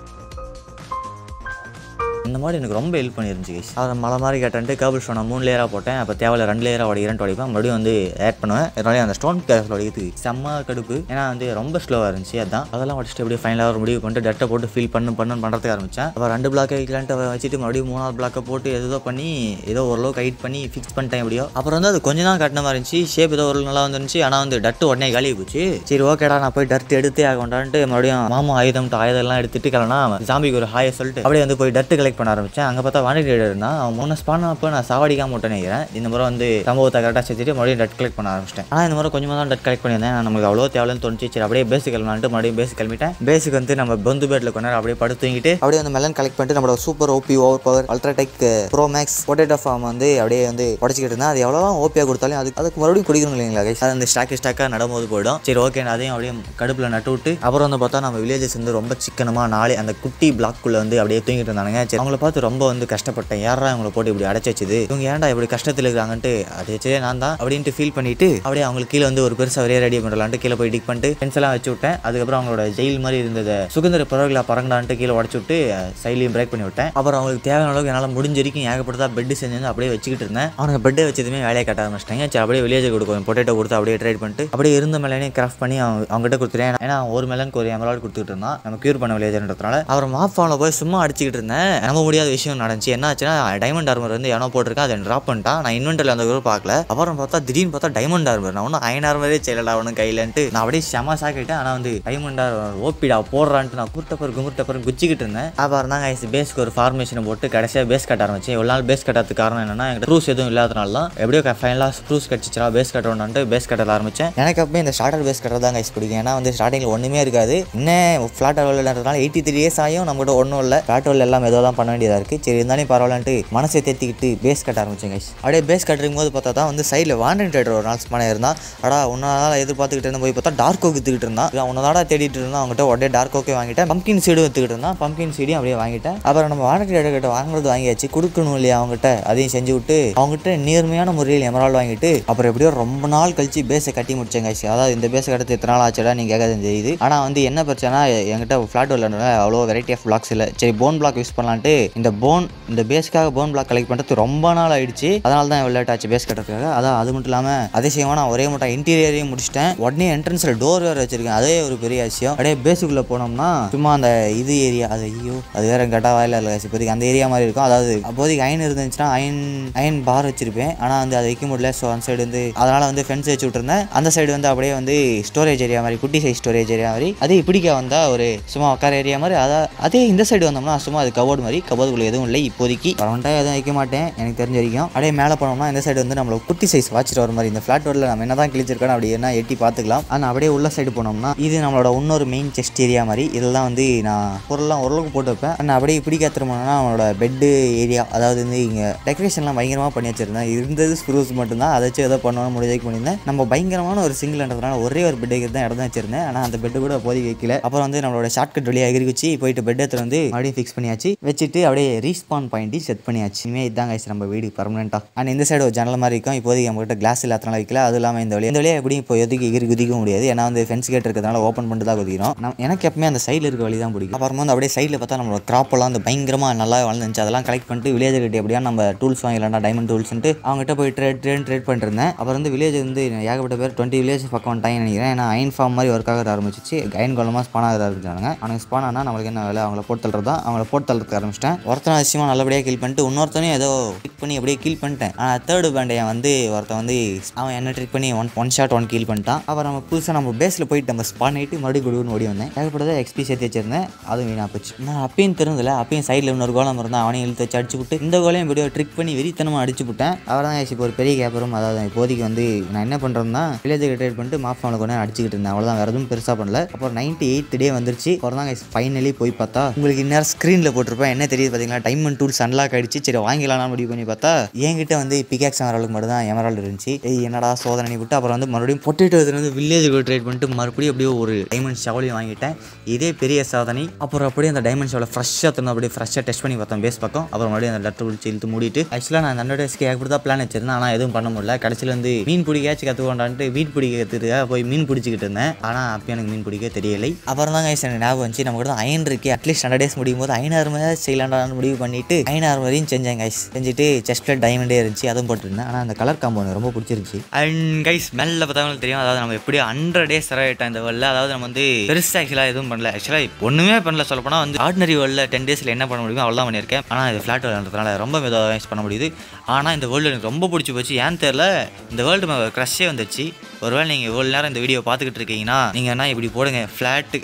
இந்த மாதிரி எனக்கு ரொம்ப ஹெல்ப் பண்ணிருந்துச்சு கைஸ் அதை மலை மாதிரி கேட்டேன்ட்டு கேபிள் ஸ்டோனை மூணு லேயராக போட்டேன். அப்போ தேவையில்ல ரெண்டு லேயராக உடைக்கிறேன் உடைப்பேன் மறுபடியும் வந்து ஆட் பண்ணுவேன். இதனால அந்த ஸ்டோன் கேபிள் உடைக்கிறதுக்கு செம்ம கடுப்பு. ஏன்னா வந்து ரொம்ப ஸ்லோவாக இருந்துச்சு அதான். அதெல்லாம் உடச்சிட்டு அப்படியே ஃபைனலாக ஒரு முடிவு பண்ணிட்டு டட்டை போட்டு ஃபீல் பண்ணு பண்ணு பண்ணுறதுக்கு ஆரம்பித்தேன் அப்போ ரெண்டு பிளாக்கை வைக்கலான்ட்டு வச்சுட்டு மறுபடியும் மூணாவது பிளாக்கை போட்டு ஏதோ பண்ணி ஏதோ ஓரளவுக்கு ஹைட் பண்ணி ஃபிக்ஸ் பண்ணிட்டேன் எப்படியோ. அப்புறம் வந்து அது கொஞ்சம் தான் கட்டின மாதிரி இருந்துச்சு. ஷேப் ஏதோ ஒரு நல்லா வந்துருந்துச்சு. ஆனால் வந்து டட்டு உடனே காலி போச்சு. சரி ஓகேடா நான் போய் டர்ட் எடுத்தே ஆகண்டான்ட்டு மறுபடியும் மாமா ஆயுதம் ஆயுதம் எல்லாம் எடுத்துட்டு கிளம்பா ஜாம்பிக்கு ஒரு ஹாயை சொல்லிட்டு அப்படியே வந்து போய் டட்டு கலெக்ட் பண்ண ஆரம்பித்தேன் அங்கே பார்த்தா வாண்டி ரைடர் இருந்தான் அவன் மூணு ஸ்பான் அப்போ நான் சாவடிக்காம விட்டேன் நினைக்கிறேன். இந்த முறை வந்து சம்பவத்தை கரெக்டாக செஞ்சுட்டு மறுபடியும் டட் கலெக்ட் பண்ண ஆரம்பிச்சிட்டேன். ஆனால் இந்த முறை கொஞ்சமாக தான் டட் கலெக்ட் பண்ணியிருந்தேன். நான் நமக்கு அவ்வளோ தேவையில்லைன்னு தோணுச்சு. சரி அப்படியே பேசிக் கிளம்பிட்டு மறுபடியும் பேசிக் கிளம்பிட்டேன். பேசிக் வந்து நம்ம பந்து பேட்டில் கொண்டாரு அப்படியே படுத்து தூங்கிட்டு அப்படியே வந்து மெலன் கலெக்ட் பண்ணிட்டு நம்மளோட super OP over power ultratech pro max potato farm வந்து அப்படியே வந்து உடச்சிக்கிட்டு இருந்தேன். அது எவ்வளோ ஓபியாக கொடுத்தாலும் அது அதுக்கு மறுபடியும் குடிக்கணும் இல்லைங்களா guys? அது அந்த ஸ்டாக்கு ஸ்டாக்காக நடும்போது போயிடும். சரி ஓகே நான் அதையும் அப்படியே கடுப்பில் நட்டு விட்டு அப்புறம் வந்து பார்த்தா நம்ம வில்லேஜஸ் வந்து ரொம்ப சிக்கனமாக நாளை அந்த குட்டி பிளாக்குள்ளே வந்து அப்படியே தூங்கிட்டு இருந்தானுங்க. சரி அவங்கள பார்த்து ரொம்ப வந்து கஷ்டப்பட்டேன். யாரா இவங்களை போட்டு இப்படி அடைச்சி வச்சுது? இவங்க ஏன்டா இப்படி கஷ்டத்தில் இருக்காங்கன்ட்டு அடைச்சதே நான் தான் அப்படின்ட்டு ஃபீல் பண்ணிட்டு அப்படியே அவங்களுக்கு கீழே வந்து ஒரு பெருசாக ஒரே ரெடி பண்ணலான்ட்டு கீழே போய் டிக் பண்ணிட்டு ஃபென்ஸ் வச்சு விட்டேன். அதுக்கப்புறம் அவங்களோட ஜெயில் மாதிரி இருந்ததை சுதந்திர பறவைகளா பறங்கடான்ட்டு கீழே உடச்சு விட்டு சைட்லையும் பிரேக் பண்ணி விட்டேன். அப்புறம் அவங்களுக்கு தேவையான அளவுக்கு என்னால் முடிஞ்ச வரைக்கும் ஏகப்பட்டதா பெட் செஞ்சு வந்து அப்படியே வச்சுக்கிட்டு இருந்தேன். அவங்க பெட்டை வச்சதுமே வேலையை கட்ட ஆரம்பிச்சிட்டாங்க. சரி அப்படியே வில்லேஜ் கொடுக்கும் பொட்டேட்டோ கொடுத்து அப்படியே ட்ரேட் பண்ணிட்டு அப்படியே இருந்த மேலே கிராஃப்ட் பண்ணி அவங்க அவங்ககிட்ட கொடுத்துட்டேன். ஏன்னா ஒரு மேலனுக்கு ஒரு எமராய்டு கொடுத்துட்டு இருந்தான். நம்ம கியூர் பண்ண வில்லேஜ்ன்றதுனால அப்புறம் மாஃப் போய் சும்மா அடிச்சுக்கிட்டு இருந்தேன். நம்ப முடியாத விஷயம் நடந்துச்சு. என்ன ஆச்சுன்னா டைமண்ட் ஆர்மர் வந்து எவனோ போட்டிருக்கேன் அதை ட்ராப் பண்ணிட்டான் நான் இன்வென்டரில் அந்த கூட பார்க்கல. அப்புறம் பார்த்தா திடீர்னு பார்த்தா டைமண்ட் ஆர்மர் நான் ஒன்றும் அயன் ஆர்மரே செய்யலடா அவனு கையிலன்ட்டு. நான் அப்படியே செம சாக்கிட்டேன் ஆனால் வந்து டைமண்ட் ஆர்மர் ஓப்பிடா போடுறான்ட்டு நான் குருட்டப்பர் குமுட்டப்பர் குச்சிக்கிட்டு இருந்தேன். அப்புறம் தாங்க பேஸ்க்கு ஒரு ஃபார்மேஷனை போட்டு கடைசியாக பேஸ் கட்ட ஆரம்பிச்சேன். இவ்வளோ நாள் பேஸ் கட்டாததுக்கு காரணம் என்னன்னா என்கிட்ட ப்ரூஸ் எதுவும் இல்லாதனால தான் எப்படியோ ஃபைனலாக ப்ரூஸ் கட்டிச்சுனா பேஸ் கட்டணும்ட்டு பேஸ் கட்ட ஆரம்பிச்சேன். எனக்கு அப்போ இந்த ஸ்டார்டர் பேஸ் கட்டுறது தான் ஐஸ் பிடிக்கும். ஏன்னா வந்து ஸ்டார்டிங்கில் ஒன்றுமே இருக்காது. என்ன ஃப்ளாட் விளையாடுறதுனால எயிட்டி த்ரீ இயர்ஸ் ஆகியும் நம்மகிட்ட ஒன்றும் இல்லை. ஃப்ளாட் எல்லாம் ஏதோ தான் பண்ண வேண்டியதாக இருக்குது சரி இருந்தாலும் பரவாயில்லன்ட்டு மனசை தேத்திக்கிட்டு பேஸ் கட்ட ஆரம்பிச்சேன் கைஸ் அப்படியே பேஸ் கட்டுறக்கும் போது பார்த்தா தான் வந்து சைடில் வாண்டன் தேட்டர் ஒரு நாள் ஸ்பான இருந்தான். அடா உன்னால எதிர்பார்த்துக்கிட்டு இருந்த போய் பார்த்தா டார்க் ஓக் வித்துக்கிட்டு இருந்தான். உன்னதாடா தேடிட்டு இருந்தான். அவங்ககிட்ட உடனே டார்க் ஓகே வாங்கிட்டேன். பம்கின் சீடும் எடுத்துக்கிட்டு இருந்தான். பம்கின் சீடையும் அப்படியே வாங்கிட்டேன். அப்புறம் நம்ம வாண்டட் ரைடர் கிட்ட வாங்குறது வாங்கியாச்சு. கொடுக்கணும் இல்லையா அவங்ககிட்ட அதையும் செஞ்சு விட்டு அவங்ககிட்ட நேர்மையான முறையில் எமரால் வாங்கிட்டு அப்புறம் எப்படியோ ரொம்ப நாள் கழிச்சு பேஸை கட்டி முடிச்சேன் கைஸ் அதாவது இந்த பேஸை கட்டத்து எத்தனை நாள் ஆச்சுடா? நீங்கள் கேட்காத தெரியுது. ஆனால் வந்து என்ன பிரச்சனை என்கிட்ட ஃப்ளாட் விளையாடுற அவ்வளோ வெரைட்டி ஆஃப் பிளாக்ஸ் இல்லை. சரி போன் பிளாக் யூஸ் பண்ணலான்ட்டு இந்த போன் இந்த பேஸ்க்காக போன் பிளாக் கலெக்ட் பண்ணுறது ரொம்ப நாள் ஆயிடுச்சு. அதனால தான் லேட் ஆச்சு பேஸ் கட்டுறதுக்காக. அதான் அது மட்டும் இல்லாமல் அதிசயமாக நான் ஒரே மட்டும் இன்டீரியரையும் முடிச்சிட்டேன். உடனே என்ட்ரன்ஸில் டோர் வேறு வச்சிருக்கேன். அதே ஒரு பெரிய விஷயம் அப்படியே பேஸுக்குள்ளே போனோம்னா சும்மா அந்த இது ஏரியா அது ஐயோ அது வேற கட்டா வாயில் இல்லை இப்போதைக்கு அந்த ஏரியா மாதிரி இருக்கும். அதாவது அப்போதைக்கு அயன் இருந்துச்சுன்னா அயன் அயன் பார் வச்சிருப்பேன். ஆனால் வந்து அதை வைக்க முடியல. ஸோ அந்த சைடு வந்து அதனால் வந்து ஃபென்ஸ் வச்சு விட்டுருந்தேன். அந்த சைடு வந்து அப்படியே வந்து ஸ்டோரேஜ் ஏரியா மாதிரி குட்டி சைஸ் ஸ்டோரேஜ் ஏரியா மாதிரி. அதே இப்படிக்க வந்தால் ஒரு சும்மா உட்கார ஏரியா மாதிரி. அதான் அதே இந்த சைடு வந்தோம்னா சும்மா அது கவோர்டு மாதிரி கபோதுக்குள்ள எதுவும் இல்லை. இப்போதைக்கு பரவண்டா எதுவும் வைக்க மாட்டேன். எனக்கு தெரிஞ்ச வரைக்கும். அப்படியே மேலே போனோம்னா இந்த சைடு வந்து நம்மள குட்டி சைஸ் வாட்சிட்டு வர மாதிரி இந்த ஃபிளாட் ரோடில் நம்ம என்ன தான் கிழிச்சிருக்கோம் அப்படி என்ன எட்டி பார்த்துக்கலாம். ஆனால் அப்படியே உள்ள சைடு போனோம்னா இது நம்மளோட இன்னொரு மெயின் செஸ்ட் ஏரியா மாதிரி. இதெல்லாம் வந்து நான் பொருள்லாம் ஓரளவுக்கு போட்டு வைப்பேன். ஆனால் அப்படியே இப்படி காத்துருமோனா நம்மளோட பெட்டு ஏரியா அதாவது வந்து இங்கே டெக்கரேஷன்லாம் பயங்கரமாக பண்ணி வச்சிருந்தேன். இருந்தது ஸ்க்ரூஸ் மட்டும்தான். அதை வச்சு ஏதோ பண்ணணும் முடிஞ்சதுக்கு பண்ணியிருந்தேன். நம்ம பயங்கரமான ஒரு சிங்கிள்ன்றதுனால ஒரே ஒரு பெட் தான் இடம் தான் வச்சிருந்தேன். ஆனால் அந்த பெட்டு கூட போதி வைக்கல. அப்புறம் வந்து நம்மளோட ஷார்ட்கட் வழியாக எகிரி வச்சு போயிட்டு பெட் எடுத்து வந்து மறுபடியும் ஃபிக்ஸ் பண்ணியாச்சு. வச்சுட்டு அப்படியே ரீஸ்பான் பாயிண்ட்டி செட் பண்ணியாச்சு. இனிமேல் இதான் கைஸ் நம்ம வீடு பர்மனெண்ட்டாக அண்ட் இந்த சைடு ஒரு ஜன்னல் மாதிரி இருக்கும். இப்போதைக்கு நம்மகிட்ட கிளாஸ் இல்லாதனால வைக்கல. அது இல்லாமல் இந்த வழியாக இந்த வழியாக எப்படியும் இப்போ எதுக்கு எகிரி குதிக்க முடியாது. ஏன்னா வந்து ஃபென்ஸ் கேட் இருக்கிறதுனால ஓப்பன் பண்ணிட்டு தான் குதிக்கிறோம். நம்ம எனக்கு எப்பவுமே அந்த சைடில் இருக்க வழி தான் பிடிக்கும். அப்புறமா வந்து அப்படியே சைடில் பார்த்தா நம்மளோட கிராப்பெல்லாம் வந்து பயங்கரமாக நல்லா வளர்ந்துச்சு அதெல்லாம் கலெக்ட் பண்ணிட்டு வில்லேஜ் கிட்ட எப்படியா நம்ம டூல்ஸ் வாங்கிடலாம் டைமண்ட் டூல்ஸ்ன்ட்டு அவங்ககிட்ட போய் ட்ரேட் ட்ரேட் ட்ரேட் பண்ணிட்டு இருந்தேன். அப்புறம் வந்து வில்லேஜ் வந்து ஏகப்பட்ட பேர் டுவெண்ட்டி வில்லேஜ் பக்கம் வந்துட்டாங்கன்னு நினைக்கிறேன். ஏன்னா அயன் ஃபார்ம் மாதிரி ஒர்க் ஆக ஆரம்பிச்சிச்சு. அயன் கோலமாக ஸ்பான் ஆக ஆரம்பிச்சாங்க அவனுக்கு ஸ்பான் ஆனால் நம்மளுக்கு என்ன வேலை? அவங்கள போட்டு தள்ளுறது தான் அவங்கள போட்டு தள்ளுறதுக்கு ஆரம்பிச்சிட்டேன். ஒருத்தனை அதிசயமாக நல்லபடியாக கில் பண்ணிட்டு இன்னொருத்தனையும் ஏதோ கிளிக் பண்ணி அப்படியே கில் பண்ணிட்டேன். ஆனால் தேர்டு பேண்டையன் வந்து ஒருத்தன் வந்து அவன் என்ன ட்ரிக் பண்ணி one one shot one kill பண்ணிட்டான். அப்புறம் நம்ம புதுசாக நம்ம பேஸில் போயிட்டு நம்ம ஸ்பான் ஆகிட்டு மறுபடியும் குடுன்னு ஓடி வந்தேன். ஏகப்பட்டதை எக்ஸ்பி சேர்த்து வச்சிருந்தேன். அதுவும் வீணாக போச்சு. நான் அப்பயும் தெரிஞ்சல அப்பயும் சைடில் இன்னொரு கோலம் இருந்தால் அவனையும் இழுத்து வச்சு அடிச்சு விட்டு இந்த கோலையும் இப்படியோ ட்ரிக் பண்ணி வெறித்தனமாக அடிச்சு விட்டேன். அவர் தான் இப்போ ஒரு பெரிய கேப்பரும் அதாவது இப்போதைக்கு வந்து நான் என்ன பண்ணுறேன்னா வில்லேஜ் ட்ரேட் பண்ணிட்டு மாஃப் அவனுக்கு ஒன்று அடிச்சுக்கிட்டு இருந்தேன். அவ்வளோதான் வேறு எதுவும் பெருசாக பண்ணல. அப்புறம் நைன்டி எயித் டே வந்துருச்சு. அப்புறம் தான் ஃபைனலி போய் பார்த்தா உங்களுக்கு இந்நேரம் ஸ்க்ரீனில் போட்டிருப்பேன். என்ன தெரியுது பார்த்தீங்களா? டைமண்ட் டூல்ஸ் அன்லாக் ஆயிடுச்சு சரி வாங்கிடலாம் முடிவு பண்ணி பார்த்தா என்கிட்ட வந்து பிகாக்ஸ் எமராலுக்கு மட்டும் தான் எமரால் இருந்துச்சு. ஏய் என்னடா சோதனை விட்டு அப்புறம் வந்து மறுபடியும் பொட்டேட்டோ வந்து வில்லேஜ் ட்ரேட் பண்ணிட்டு மறுபடியும் அப்படியே ஒரு டைமண்ட் ஷவலையும் வாங்கிட்டேன். இதே பெரிய சாதனை. அப்புறம் அப்படியே அந்த டைமண்ட் ஷவலை ஃப்ரெஷ்ஷாக தந்து அப்படியே ஃப்ரெஷ்ஷாக டெஸ்ட் பண்ணி பார்த்தோம் பேஸ் பக்கம். அப்புறம் மறுபடியும் அந்த லெட்டர் பிடிச்சி இழுத்து மூடிட்டு ஆக்சுவலாக நான் அந்த டேஸ்க்கு எப்படி தான் பிளான் வச்சிருந்தேன். ஆனால் எதுவும் பண்ண முடியல. கடைசியில் வந்து மீன் பிடிக்காச்சும் கற்றுக்கொண்டான்ட்டு மீன் பிடிக்க கற்றுக்காக போய் மீன் பிடிச்சிக்கிட்டு இருந்தேன். ஆனால் அப்போ எனக்கு மீன் பிடிக்க தெரியலை. அப்புறம் தான் எனக்கு ஞாபகம் வந்துச்சு. நம்ம கூட அயன் இருக்கு. அட்லீஸ்ட் ஹண்ட்ரட் டேஸ் முடியும் போது ஐநாயிரம் மாதிரி செய்யலாண்டான்னு முடிவு பண்ணிட்டு ஐநாறு வரையும் செஞ்சேன் கைஸ் செஞ்சுட்டு செஸ்ட் பிளேட் டைமண்டே இருந்துச்சு அதுவும் போட்டுருந்தேன். ஆனால் அந்த கலர் காம்போ எனக்கு ரொம்ப பிடிச்சிருந்துச்சு. அண்ட் கைஸ் மெல்ல பார்த்தவங்களுக்கு தெரியும். அதாவது நம்ம எப்படி ஹண்ட்ரட் டேஸ் சரவிட்டோம் இந்த வேர்ல்டில் அதாவது நம்ம வந்து பெருசாக ஆக்சுவலாக எதுவும் பண்ணல. ஆக்சுவலாக ஒன்றுமே பண்ணல. சொல்லப்போனால் வந்து ஆர்டினரி வேர்ல்டில் டென் டேஸில் என்ன பண்ண முடியுமோ அவ்வளோ பண்ணியிருக்கேன். ஆனால் இது ஃப்ளாட் விளையாடுறதுனால ரொம்ப மெதுவாக யூஸ் பண்ண முடியுது. ஆனால் இந்த வேர்ல்டு எனக்கு ரொம்ப பிடிச்சி போச்சு. ஏன்னு தெரில இந்த வேர்ல்டு மேலே க்ரஷ்ஷே வந்துச்சு ஒருவேளை நீங்கள் இவ்வளோ நேரம் இந்த வீடியோ பார்த்துக்கிட்டு இருக்கீங்கன்னா நீங்கள் என்ன இப்படி போடுங்க. Flat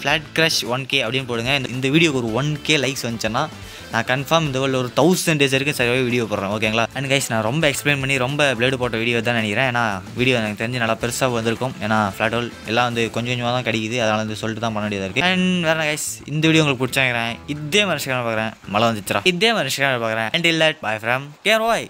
flat crush one K அப்படின்னு போடுங்க. இந்த இந்த வீடியோக்கு ஒரு ஒன் கே லைக்ஸ் வந்துச்சுன்னா நான் கன்ஃபார்ம் இந்த வேர்ல்டு ஒரு தௌசண்ட் டேஸ் வரைக்கும் சரியாக வீடியோ போடுறேன் ஓகேங்களா அண்ட் கைஸ் நான் ரொம்ப எக்ஸ்பிளைன் பண்ணி ரொம்ப பிளேடு போட்ட வீடியோ தான் நினைக்கிறேன். ஏன்னா வீடியோ எனக்கு தெரிஞ்சு நல்லா பெருசாக வந்திருக்கும். ஏன்னா ஃப்ளாட் ஹோல் எல்லாம் வந்து கொஞ்சம் கொஞ்சமாக தான் கிடைக்குது. அதனால் வந்து சொல்லிட்டு தான் பண்ண வேண்டியதாக இருக்குது அண்ட் வேறு கைஸ் இந்த வீடியோ உங்களுக்கு பிடிச்சாங்கிறேன் இதே மாதிரி இன்ஸ்டாகிராம் பார்க்குறேன். மழை வந்துச்சுரா இதே மாதிரி இன்ஸ்டாகிராம் பார்க்குறேன். அண்ட் இல்லை பாய் ஃப்ரம் கேர் வாய்